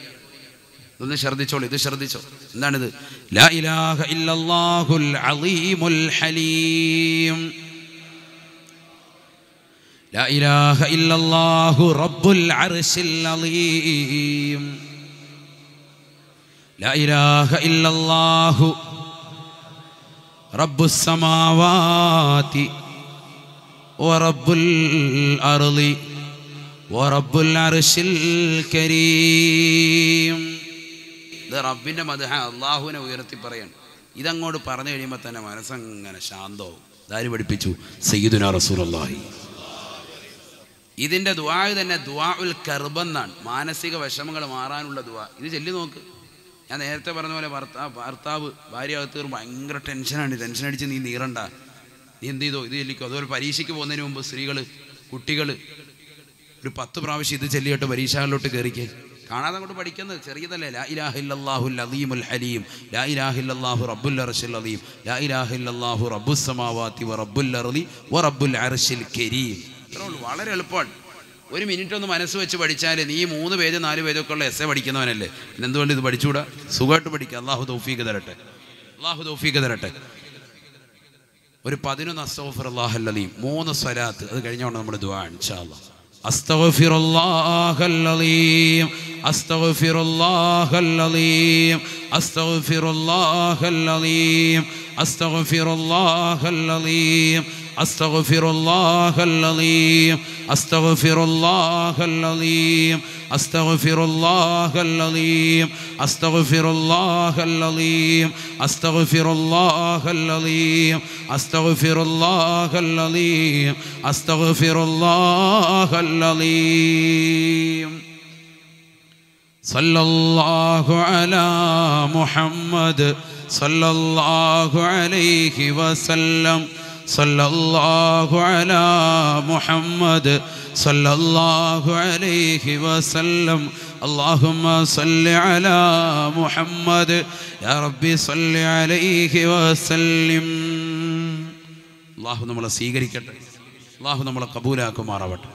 ഇതൊന്ന് ശ്രദ്ധിച്ചോളൂ ഇത് ശ്രദ്ധിച്ചോ എന്താണിത് لا إله إلا الله العظيم റബ്ബുസമാവാതി ഇത് റബ്ബിന്റെ മധുഹ അള്ളാഹുവിനെ ഉയർത്തി പറയാണ്. ഇതങ്ങോട്ട് പറഞ്ഞു കഴിയുമ്പോൾ തന്നെ മനസ്സങ്ങനെ ശാന്തവും ഇതാര് പഠിപ്പിച്ചു? സയ്യിദുന റസൂൽ അള്ളാഹി ഇതിന്റെ ദുആ തന്നെ ദുവാ ഉൽ കർബെന്നാണ് മാനസിക വിഷമങ്ങൾ മാറാനുള്ള ദുവാ ഇത് ചെല്ലി നോക്ക്. ഞാൻ നേരത്തെ പറഞ്ഞ പോലെ ഭർത്താവ് ഭർത്താവ് ഭാര്യ അകത്ത് ഭയങ്കര ടെൻഷനാണ് ടെൻഷൻ അടിച്ച് നീ നീറണ്ട. നീ എന്ത് ചെയ്തോ? ഇത് ചെല്ലിക്കോ? അതുപോലെ പരീക്ഷയ്ക്ക് പോകുന്നതിന് മുമ്പ് സ്ത്രീകൾ കുട്ടികൾ ഒരു പത്ത് പ്രാവശ്യം ഇത് ചെല്ലിയിട്ട് പരീക്ഷകളിലോട്ട് കയറിക്കേ കാണാതെ അങ്ങോട്ട് പഠിക്കുന്നത് ചെറിയതല്ലേ? ലാ ഇലാഹില്ലാഹു അലീമുൽ ഹലീം. ലാ ഇലാഹില്ലാഹു റബ്ബുൽ അർഷിൽ അലീം. ലാ ഇലാഹില്ലാഹു റബ്ബുസ് സമാവാത്തി വ റബ്ബുൽ അർളി വ റബ്ബുൽ അർഷിൽ കരീം. ഇത്രേ ഉള്ളൂ വളരെ എളുപ്പമാണ് ഒരു മിനിറ്റ് ഒന്ന് മനസ്സ് വെച്ച് പഠിച്ചാൽ നീ മൂന്ന് പേജ് നാല് പേജൊക്കെ ഉള്ള എസ് എ പഠിക്കുന്നവനല്ലേ പിന്നെ എന്തുകൊണ്ട് ഇത് പഠിച്ചുകൂടാ സുഖമായിട്ട് പഠിക്കുക അള്ളാഹു തൗഫീക്ക് തരട്ടെ അള്ളാഹു തൗഫീക്ക് തരട്ടെ ഒരു പതിനൊന്ന് അസ്തോഫർ അള്ളാഹല്ലീം മൂന്ന് സ്വലാത്ത് അത് കഴിഞ്ഞോണ്ട് നമ്മുടെ ദുആ ഇൻഷാ അല്ലാ أستغفر الله العظيم أستغفر الله العظيم أستغفر الله العظيم أستغفر الله العظيم أستغفر الله العظيم أستغفر الله العظيم أستغفر الله العظيم أستغفر الله العظيم أستغفر الله العظيم أستغفر الله العظيم أستغفر الله العظيم صلى الله على محمد صلى الله عليه وسلم. صلى الله على محمد صلى الله عليه وسلم اللهم صل على محمد يا ربي صل عليه وسلم അള്ളാഹു നമ്മളെ സ്വീകരിക്കട്ടെ അള്ളാഹു നമ്മളെ കബൂലാക്കുമാറാവട്ടെ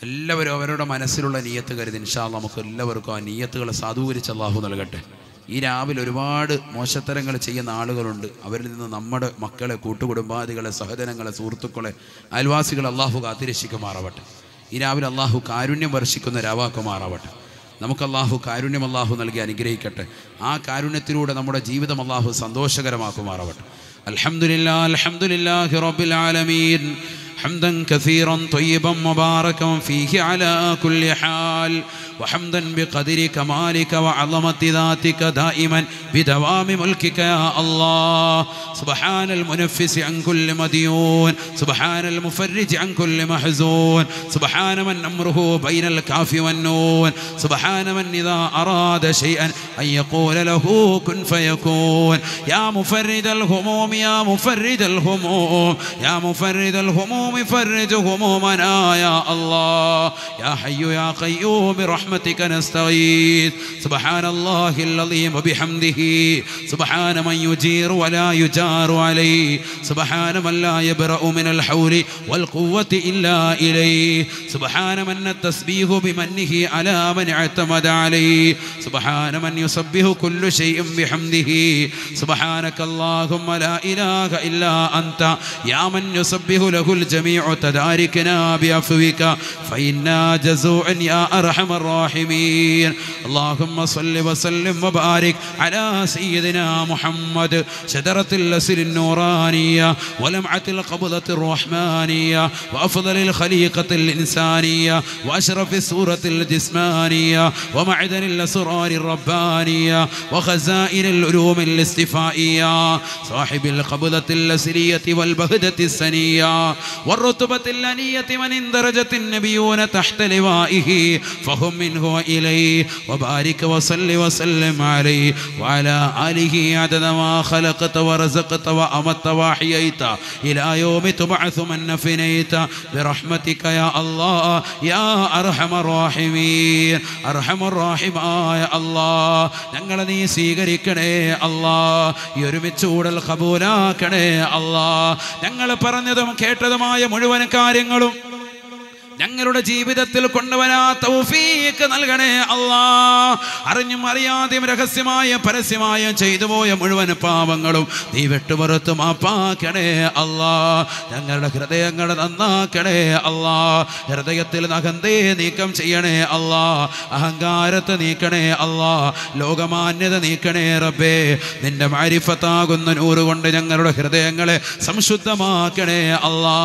എല്ലാവരും അവരുടെ മനസ്സിലുള്ള നീയത്ത് കരുതി ഇൻഷാ അല്ലാ നമുക്ക് എല്ലാവർക്കും ആ നീയത്തുകളെ സാധൂകരിച്ച് അള്ളാഹു നൽകട്ടെ ഈ രാവിലെ ഒരുപാട് മോശത്തരങ്ങൾ ചെയ്യുന്ന ആളുകളുണ്ട്. അവരിൽ നിന്ന് നമ്മുടെ മക്കളെ കൂട്ടുകുടുംബാദികളെ സഹോദരങ്ങളെ സുഹൃത്തുക്കളെ അയൽവാസികളെ അള്ളാഹു കാത്തിരക്ഷിക്കുമാറാവട്ടെ. ഈ രാവിലെ അള്ളാഹു കാരുണ്യം വർഷിക്കുന്ന രാവാക്കുമാറാവട്ടെ. നമുക്ക് അള്ളാഹു കാരുണ്യം അള്ളാഹു നൽകി അനുഗ്രഹിക്കട്ടെ. ആ കാരുണ്യത്തിലൂടെ നമ്മുടെ ജീവിതം അള്ളാഹു സന്തോഷകരമാക്കുമാറാവട്ടെ. അലഹമുല്ലാ അലഹമുല്ലാ റബ്ബിൽ ആലമീൻ. حمدا كثيرا طيبا مباركا فيه على كل حال وحمدا بقدر كمالك وعظمة ذاتك دائما بدوام ملكك يا الله. سبحان المنفس عن كل مديون سبحان المفرج عن كل محزون سبحان من أمره بين الكاف والنون سبحان من إذا أراد شيئا أن يقول له كن فيكون. يا مفرد الهموم يا مفرد الهموم يا مفرد الهموم فرج همومنا يا الله. يا حي يا قيوم برحمتك نستغيث. سبحان الله العظيم وبحمده. سبحان من يجير ولا يجار عليه. سبحان من لا يبرأ من الحول والقوة إلا إليه. سبحان من التسبيح بمنه على من اعتمد عليه. سبحان من يسبح كل شيء بحمده. سبحانك اللهم لا إله إلا أنت. يا من يسبح له الجميع تداركنا بعفوك فإنا جزوع يا أرحم الراحمين. اللهم صل وسلم وبارك على سيدنا محمد شجرة الأسر النورانية ولمعة القبضة الرحمانية وأفضل الخليقة الإنسانية وأشرف السورة الجسمانية ومعدن الأسرار الربانية وخزائن العلوم الاستفائية صاحب القبضة الأسرية والبهدة السنية وبارك وصل وسلم عليه وعلى آله عدد ما خلقت ورزقت وأمت وحييت إلى يوم تبعث من فنيت برحمتك يا الله يا أرحم الراحمين أرحم الراحم يا الله ഞങ്ങളെ നീ സ്വീകരിക്കണേ അല്ലാ ഈ ഒരുമിച്ച് ഊടൽ കബൂലാക്കണേ അല്ലാ ഞങ്ങൾ പറഞ്ഞതും കേട്ടതുമായ മുഴുവൻ കാര്യങ്ങളും ഞങ്ങളുടെ ജീവിതത്തിൽ കൊണ്ടുവരാ തൗഫീക്ക് നൽകണേ അള്ളാ അറിഞ്ഞും അറിയാതെയും രഹസ്യമായ പരസ്യമായ ചെയ്തു പോയ മുഴുവൻ പാവങ്ങളും നീ വെട്ടുപുറത്ത് മാപ്പാക്കണേ അള്ളാ ഞങ്ങളുടെ ഹൃദയങ്ങൾ നന്നാക്കണേ അള്ളാ ഹൃദയത്തിൽ നഖന്തേ നീക്കം ചെയ്യണേ അള്ളാ അഹങ്കാരത്തെ നീക്കണേ അള്ളാ ലോകമാന്യത നീക്കണേ റബ്ബേ. നിന്റെ മാരിഫത്താകുന്ന നൂറ് കൊണ്ട് ഞങ്ങളുടെ ഹൃദയങ്ങളെ സംശുദ്ധമാക്കണേ അള്ളാ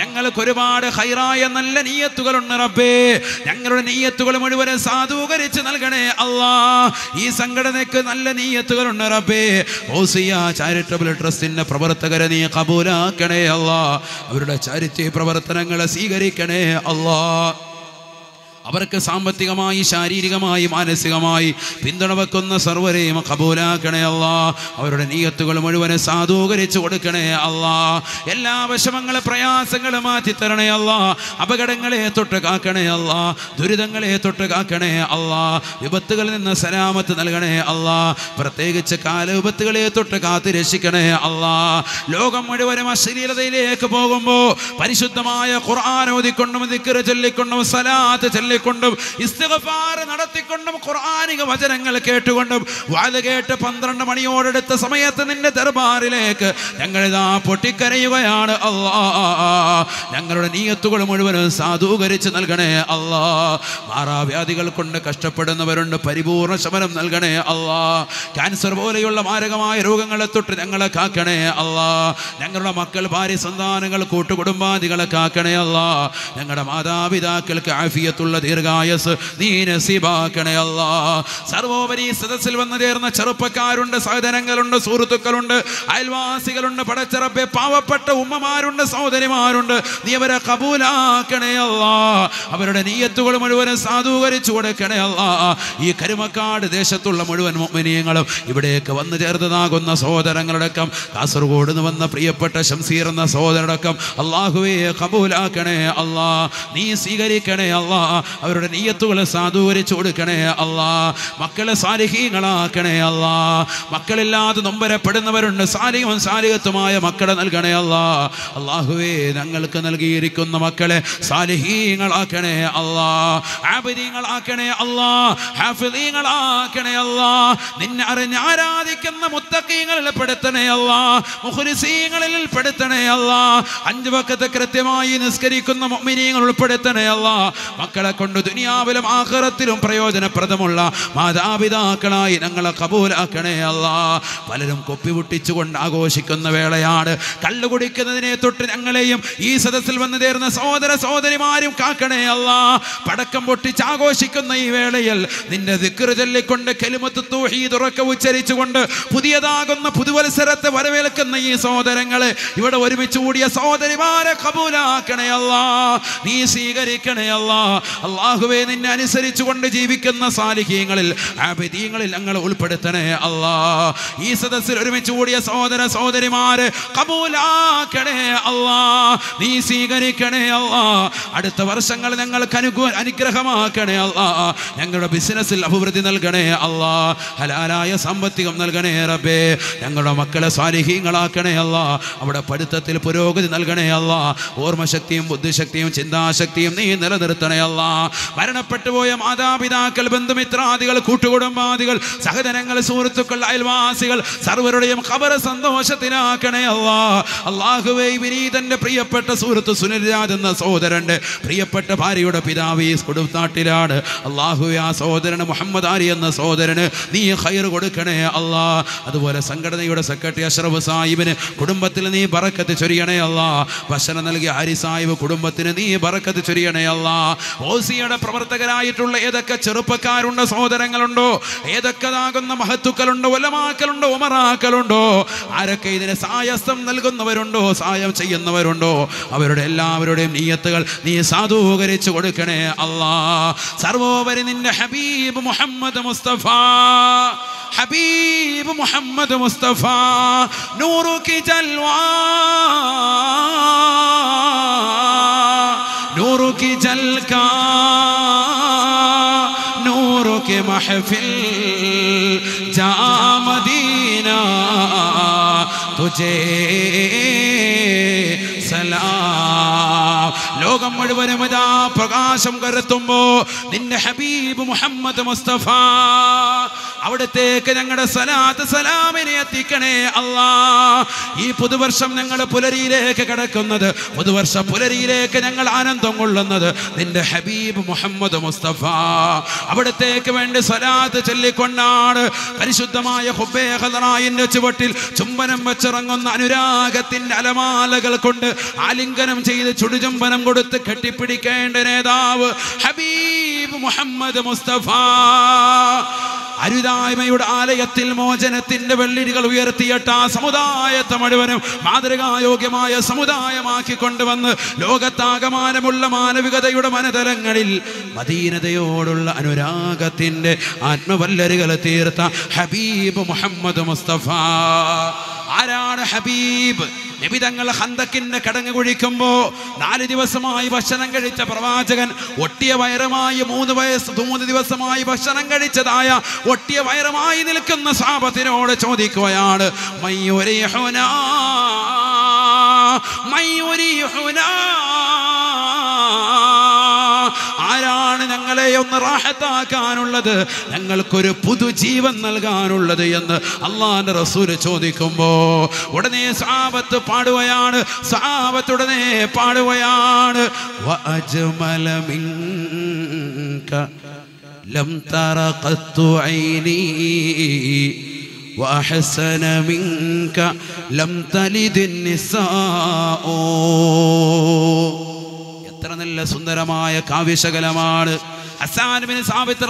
ഞങ്ങൾക്ക് ഒരുപാട് ഹൈറായ നല്ല നീയത്തുകളുണ്ട് റബ്ബേ. ഞങ്ങളുടെ നെയ്യത്തുകൾ മുഴുവൻ സാധൂകരിച്ച് നൽകണേ അല്ലാ. ഈ സംഘടനയ്ക്ക് നല്ല നീയത്തുകളുണ്ട് റബ്ബേ. ഓസിയ ചാരിറ്റബിൾ ട്രസ്റ്റിന്റെ പ്രവർത്തകരെ നീ കബൂലാക്കണേ അല്ലാ. അവരുടെ ചാരിറ്റി പ്രവർത്തനങ്ങളെ സ്വീകരിക്കണേ അല്ലാ. അവർക്ക് സാമ്പത്തികമായി ശാരീരികമായി മാനസികമായി പിന്തുണ വെക്കുന്ന സർവരെയും കബൂലാക്കണേ അല്ല. അവരുടെ നീയത്തുകൾ മുഴുവൻ സാധൂകരിച്ചു കൊടുക്കണേ അല്ല. എല്ലാ വിഷമങ്ങളെ പ്രയാസങ്ങളും മാറ്റി തരണേ അല്ല. അപകടങ്ങളെ തൊട്ട് കാക്കണേ അല്ല. ദുരിതങ്ങളെ തൊട്ട് കാക്കണേ അല്ല. വിപത്തുകളിൽ നിന്ന് സലാമത്ത് നൽകണേ അല്ല. പ്രത്യേകിച്ച് കാലവിപത്തുകളെ തൊട്ട് കാത്തു രക്ഷിക്കണേ അല്ല. ലോകം മുഴുവനും അശ്ലീലതയിലേക്ക് പോകുമ്പോൾ പരിശുദ്ധമായ ഖുർആൻ ഓതിക്കൊണ്ടും ദിക്റ് ചൊല്ലിക്കൊണ്ടും സലാത്ത് ചൊല്ലിക്കൊണ്ടും ഇസ്തിഗ്ഫാർ നടത്തിക്കൊണ്ടും ഖുർആാനിക വചനങ്ങൾ കേട്ടുകൊണ്ടും വാൽ കേട്ട് പന്ത്രണ്ട് മണിയോടെടുത്ത സമയത്ത് നിന്റെ ദർബാറിലേക്ക് ഞങ്ങൾ ഞങ്ങളിതാ പൊട്ടിക്കരയുകയാണ്. അള്ളാ ഞങ്ങളുടെ നീയത്തുകൾ മുഴുവനും സാധൂകരിച്ച് നൽകണേ അള്ളാ. മാറാവ്യാധികൾ കൊണ്ട് കഷ്ടപ്പെടുന്നവരുണ്ട് പരിപൂർണ ശമനം നൽകണേ അള്ളാ. ക്യാൻസർ പോലെയുള്ള മാരകമായ രോഗങ്ങളെ തൊട്ട് ഞങ്ങളെ കാക്കണേ അള്ളാ. ഞങ്ങളുടെ മക്കൾ ഭാര്യ സന്താനങ്ങൾ കൂട്ടുകുടുംബാദികളെ കാക്കണേ അള്ളാ. ഞങ്ങളുടെ മാതാപിതാക്കൾക്ക് ആഫിയത്തുള്ള ദീർഘായസ് നീ നസീബാക്കണേ അല്ലാ. സർവോപരി സദസ്സിൽ വന്നു ചേർന്ന ചെറുപ്പക്കാരുണ്ട് സഹോദരങ്ങളുണ്ട് സുഹൃത്തുക്കളുണ്ട് അയൽവാസികളുണ്ട് പടച്ചിറപ്പെ പാവപ്പെട്ട ഉമ്മമാരുണ്ട് സഹോദരിമാരുണ്ട്. നീ അവരെ കബൂലാക്കണേ അല്ലാ. അവരുടെ നീയത്തുകൾ മുഴുവനും സാധൂകരിച്ചു കൊടുക്കണേ അല്ലാ. ഈ കരുമക്കാട് ദേശത്തുള്ള മുഴുവൻ മോമിനിയങ്ങളും ഇവിടേക്ക് വന്നു ചേർന്നതാകുന്ന സഹോദരങ്ങളടക്കം കാസർഗോഡ് നിന്ന് വന്ന പ്രിയപ്പെട്ട ഷംസീർ എന്ന സഹോദരടക്കം അള്ളാഹുവേ കബൂലാക്കണേ അല്ലാ. നീ സ്വീകരിക്കണേ അല്ലാ. അവരുടെ നീയത്തുകളെ സാധൂകരിച്ചു കൊടുക്കണേ അല്ലാ. മക്കളെ സാലിഹീങ്ങളാക്കണേ അല്ലാ. മക്കളില്ലാതെ നൊമ്പരപ്പെടുന്നവരുണ്ട്. സാലിഹവും സാലിഹത്തുമായ മക്കളെ നൽകണേ അല്ലാ. അള്ളാഹുവേ ഞങ്ങൾക്ക് നൽകിയിരിക്കുന്ന മക്കളെ സാലിഹീങ്ങളാക്കണേ അല്ലാ. ആബിദീങ്ങളാക്കണേ അല്ലാ. ഹാഫിദീങ്ങളാക്കണേ നിന്നെ അറിഞ്ഞ് ആരാധിക്കുന്ന മുത്തക്കീങ്ങളിൽ പെടുത്തണേ അല്ലാ. പെടുത്തണേ അല്ലാ. അഞ്ച് പക്കത്ത് കൃത്യമായി നിസ്കരിക്കുന്ന മുഅ്മിനീങ്ങൾ ഉൾപ്പെടുത്തണേ അല്ലാ. മക്കളെ കൊണ്ട് ദുനിയാവിലും ആഖിറത്തിലും പ്രയോജനപ്രദമുള്ള മാതാപിതാക്കളായി ഞങ്ങളെ കബൂലാക്കണേ അല്ല. പലരും കൊപ്പി ആഘോഷിക്കുന്ന വേളയാണ്. കള്ളു കുടിക്കുന്നതിനെ തൊട്ട് ഞങ്ങളെയും ഈ സദസ്സിൽ വന്നു ചേർന്ന സഹോദര സഹോദരിമാരും കാക്കണേ അല്ല. പടക്കം പൊട്ടിച്ച് ആഘോഷിക്കുന്ന ഈ വേളയിൽ നിന്റെ ദിക്കറ് ചൊല്ലിക്കൊണ്ട് കെലിമത്ത് തുറക്ക ഉച്ചരിച്ചുകൊണ്ട് പുതിയതാകുന്ന പുതുവത്സരത്തെ വരവേൽക്കുന്ന ഈ സഹോദരങ്ങളെ ഇവിടെ ഒരുമിച്ച് കൂടിയ സഹോദരിമാരെ കബൂലാക്കണേ അല്ല. നീ സ്വീകരിക്കണേ അല്ലാ. അള്ളാഹുവേ നിന്നെ അനുസരിച്ചുകൊണ്ട് ജീവിക്കുന്ന സാലിഹ്യങ്ങളിൽ ആബിദീങ്ങളിൽ ഞങ്ങൾ ഉൾപ്പെടുത്തണേ അല്ലാ. ഈ സദസ്സിൽ ഒരുമിച്ച് കൂടിയ സഹോദര സഹോദരിമാര് കബൂലാക്കണേ അല്ലാ. നീ സ്വീകരിക്കണേ അല്ലാ. അടുത്ത വർഷങ്ങൾ ഞങ്ങൾക്ക് അനുകൂ അനുഗ്രഹമാക്കണേ അല്ലാ. ഞങ്ങളുടെ ബിസിനസ്സിൽ അഭിവൃദ്ധി നൽകണേ അല്ലാ. ഹലാലായ സാമ്പത്തികം നൽകണേ റബ്ബേ. ഞങ്ങളുടെ മക്കളെ സാലിഹ്യങ്ങളാക്കണേ അല്ലാ. അവിടെ പഠിത്തത്തിൽ പുരോഗതി നൽകണേ അല്ലാ. ഓർമ്മശക്തിയും ബുദ്ധിശക്തിയും ചിന്താശക്തിയും നീ നിലനിർത്തണേ അല്ലാ. മരണപ്പെട്ടു പോയ മാതാപിതാക്കൾ ബന്ധുമിത്രാദികൾ കൂട്ടുകുടുംബാദികൾ സഹോദരങ്ങൾ സുഹൃത്തുക്കൾ അയൽവാസികൾ സർവരുടെയും ഖബർ സന്തോഷത്തിനാക്കണേ അള്ളാ. അള്ളാഹുവേ വിനീതന്റെ പ്രിയപ്പെട്ട സുഹൃത്ത് സുനിൽരാജ് എന്ന സഹോദരന്റെ പ്രിയപ്പെട്ട ഭാര്യയുടെ പിതാവ് ഈ കൊടുത്താട്ടിലാണ് അള്ളാഹുവെ ആ സഹോദരന് മുഹമ്മദ് ആരി എന്ന സഹോദരന് നീ ഹൈർ കൊടുക്കണേ അള്ളാ. അതുപോലെ സംഘടനയുടെ സെക്രട്ടറി അഷ്റഫ് സാഹിബിന് കുടുംബത്തിൽ നീ ബറക്കത്ത് ചൊരിയണേ അള്ളാ. ഭക്ഷണം നൽകിയ ഹരി സാഹിബ് കുടുംബത്തിന് നീ ബറക്കത്ത് ചൊരിയണേ അല്ല ഓസിയുടെ പ്രവർത്തകരായിട്ടുള്ള ഏതൊക്കെ ചെറുപ്പക്കാരുണ്ട് സഹോദരങ്ങളുണ്ടോ? ഏതൊക്കെ ആകുന്ന മഹത്തുക്കളുണ്ടോ? വലമാക്കലുണ്ടോ ഉമറാക്കലുണ്ടോ ആരൊക്കെ ഇതിന് സായസം നൽകുന്നവരുണ്ടോ? സായം ചെയ്യുന്നവരുണ്ടോ? അവരുടെ എല്ലാവരുടെയും നീയത്തുകൾ നീ സാധൂകരിച്ചു കൊടുക്കണേ അല്ലാ. സർവോപരി നിന്റെ ഹബീബ് മുഹമ്മദ് മുസ്തഫ. ഹബീബ് മുഹമ്മദ് മുസ്തഫ. നൂറു കി ജൽവാ. की झलका नूर के महफिल जा मदीना तुझे സലാം ലോകം മുഴുവനും ഇതാ പ്രകാശം കരുത്തുമ്പോ നിന്റെ ഹബീബ് മുഹമ്മദ് മുസ്തഫ അവിടത്തേക്ക് ഞങ്ങളുടെ സലാത്ത് സലാമിനെ എത്തിക്കണേ അല്ലാ. ഈ പുതുവർഷം ഞങ്ങൾ പുലരിയിലേക്ക് കിടക്കുന്നത് പുതുവർഷ പുലരിയിലേക്ക് ഞങ്ങൾ ആനന്ദം കൊള്ളുന്നത് നിന്റെ ഹബീബ് മുഹമ്മദ് മുസ്തഫ. അവിടത്തേക്ക് വേണ്ടി സലാത്ത് ചൊല്ലിക്കൊണ്ടാണ് പരിശുദ്ധമായ ഹുബേ ഹദറായിന്റെ ചുവട്ടിൽ ചുംബനം വെച്ചിറങ്ങുന്ന അനുരാഗത്തിന്റെ അലമാലകൾ കൊണ്ട് ആലിംഗനം ചെയ്ത് ചുടുചുംബനം കൊടുത്ത് കെട്ടിപ്പിടിക്കേണ്ട നേതാവ് ഹബീബ് മുഹമ്മദ് മുസ്തഫ. അരുതായ്മയുടെ ആലയത്തിൽ മോചനത്തിന്റെ വെള്ളിരികൾ ഉയർത്തിയിട്ട് ആ സമുദായത്തെ മുഴുവനും മാതൃകായോഗ്യമായ സമുദായമാക്കി കൊണ്ടുവന്ന് ലോകത്താകമാനമുള്ള മാനവികതയുടെ മനതലങ്ങളിൽ മദീനതയോടുള്ള അനുരാഗത്തിന്റെ ആത്മവല്ലരികൾ തീർത്ത ഹബീബ് മുഹമ്മദ് മുസ്തഫ. ആരാണ് ഹബീബ്? നിബിതങ്ങൾ ഹന്തക്കിന്റെ കടങ്ങ് കുഴിക്കുമ്പോ നാല് ദിവസമായി ഭക്ഷണം കഴിച്ച പ്രവാചകൻ ഒട്ടിയ വയറുമായി മൂന്ന് വയസ്സ് മൂന്ന് ദിവസമായി ഭക്ഷണം കഴിച്ചതായ ഒട്ടിയ വയറുമായി നിൽക്കുന്ന സാപത്തിനോട് ചോദിക്കുകയാണ് മയ്യൊരിഹുന മയ്യൊരിഹുന ഞങ്ങളെ ഒന്ന് റാഹത്താക്കാനുള്ളത് ഞങ്ങൾക്കൊരു പുതുജീവൻ നൽകാനുള്ളത് എന്ന് അള്ളാന്റെ റസൂല് ചോദിക്കുമ്പോ ഉടനെ സാപത്ത് പാടുകയാണ് സാപത്ത് ഉടനെ പാടുകയാണ് വഅജ്മല മിൻക ലം തറ ഖത്തു ഐനി وأحسن منك لم تلد النساء എത്ര നല്ല സുന്ദരമായ കാവ്യശകലമാണ്.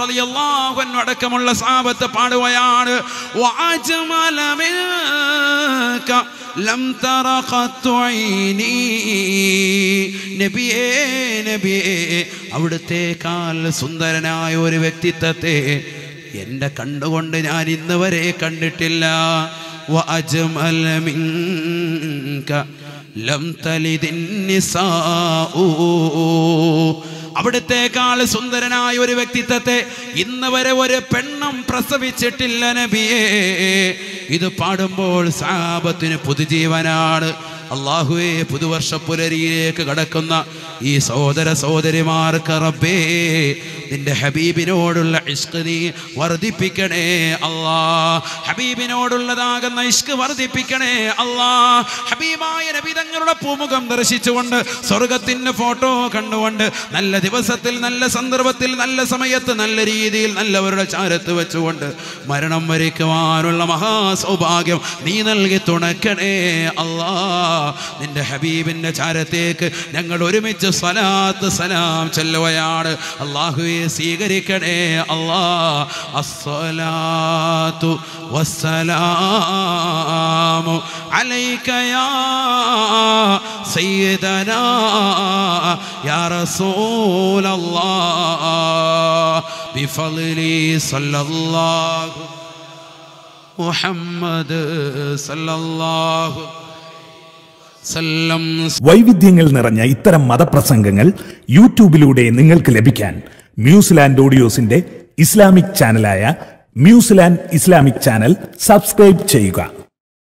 റളിയല്ലാഹു അടക്കമുള്ള സാബത്ത് പാടുകയാണ്. വഅജ്മല മിൻക ലം ഐനി നബിയേ നബിയേ സുന്ദരനായ ഒരു വ്യക്തിത്വത്തെ എന്റെ കണ്ടുകൊണ്ട് ഞാൻ ഇന്ന് വരെ കണ്ടിട്ടില്ല. വഅജ്മല ലം അവിടുത്തെക്കാൾ സുന്ദരനായ ഒരു വ്യക്തിത്വത്തെ ഇന്ന് വരെ ഒരു പെണ്ണം പ്രസവിച്ചിട്ടില്ല നബിയേ. ഇത് പാടുമ്പോൾ സാപത്തിന് പുതുജീവനാണ്. അള്ളാഹുവെ പുതുവർഷ പുലരിയിലേക്ക് കടക്കുന്ന ഈ സഹോദര സഹോദരിമാർക്ക് റബ്ബേ നിന്റെ ഹബീബിനോടുള്ള ഇഷ്ക് നീ വർദ്ധിപ്പിക്കണേ അള്ളാ ഹബീബിനോടുള്ളതാകുന്ന ഇഷ്ക് വർദ്ധിപ്പിക്കണേ അള്ളാ ഹബീബായ നബി തങ്ങളുടെ പൂമുഖം ദർശിച്ചുകൊണ്ട് സ്വർഗത്തിന്റെ ഫോട്ടോ കണ്ടുകൊണ്ട് നല്ല ദിവസത്തിൽ നല്ല സന്ദർഭത്തിൽ നല്ല സമയത്ത് നല്ല രീതിയിൽ നല്ലവരുടെ ചാരത്ത് വെച്ചുകൊണ്ട് മരണം വരിക്കുവാനുള്ള മഹാസൗഭാഗ്യം നീ നൽകി തുണക്കണേ അല്ലാ. നിന്റെ ഹബീബിന്റെ ചാരത്തേക്ക് ഞങ്ങൾ ഒരുമിച്ച് സലാത്ത് സലാം ചെല്ലുകയാണ്. അള്ളാഹുവെ സ്വീകരിക്കണേ അള്ളാ അസ്സലാത്തു വസ്സലാമു അലൈക യാ സയ്യിദനാ യാ റസൂലല്ലാഹ് ബിഫളിലി സല്ലല്ലാഹു മുഹമ്മദ് സല്ലല്ലാഹു സല്ലം വൈവിധ്യങ്ങൾ നിറഞ്ഞ ഇത്തരം മതപ്രസംഗങ്ങൾ യൂട്യൂബിലൂടെ നിങ്ങൾക്ക് ലഭിക്കാൻ ന്യൂസിലാൻഡ് ഓഡിയോസിന്റെ Islamic ചാനലായ New Zealand Islamic channel subscribe ചെയ്യുക.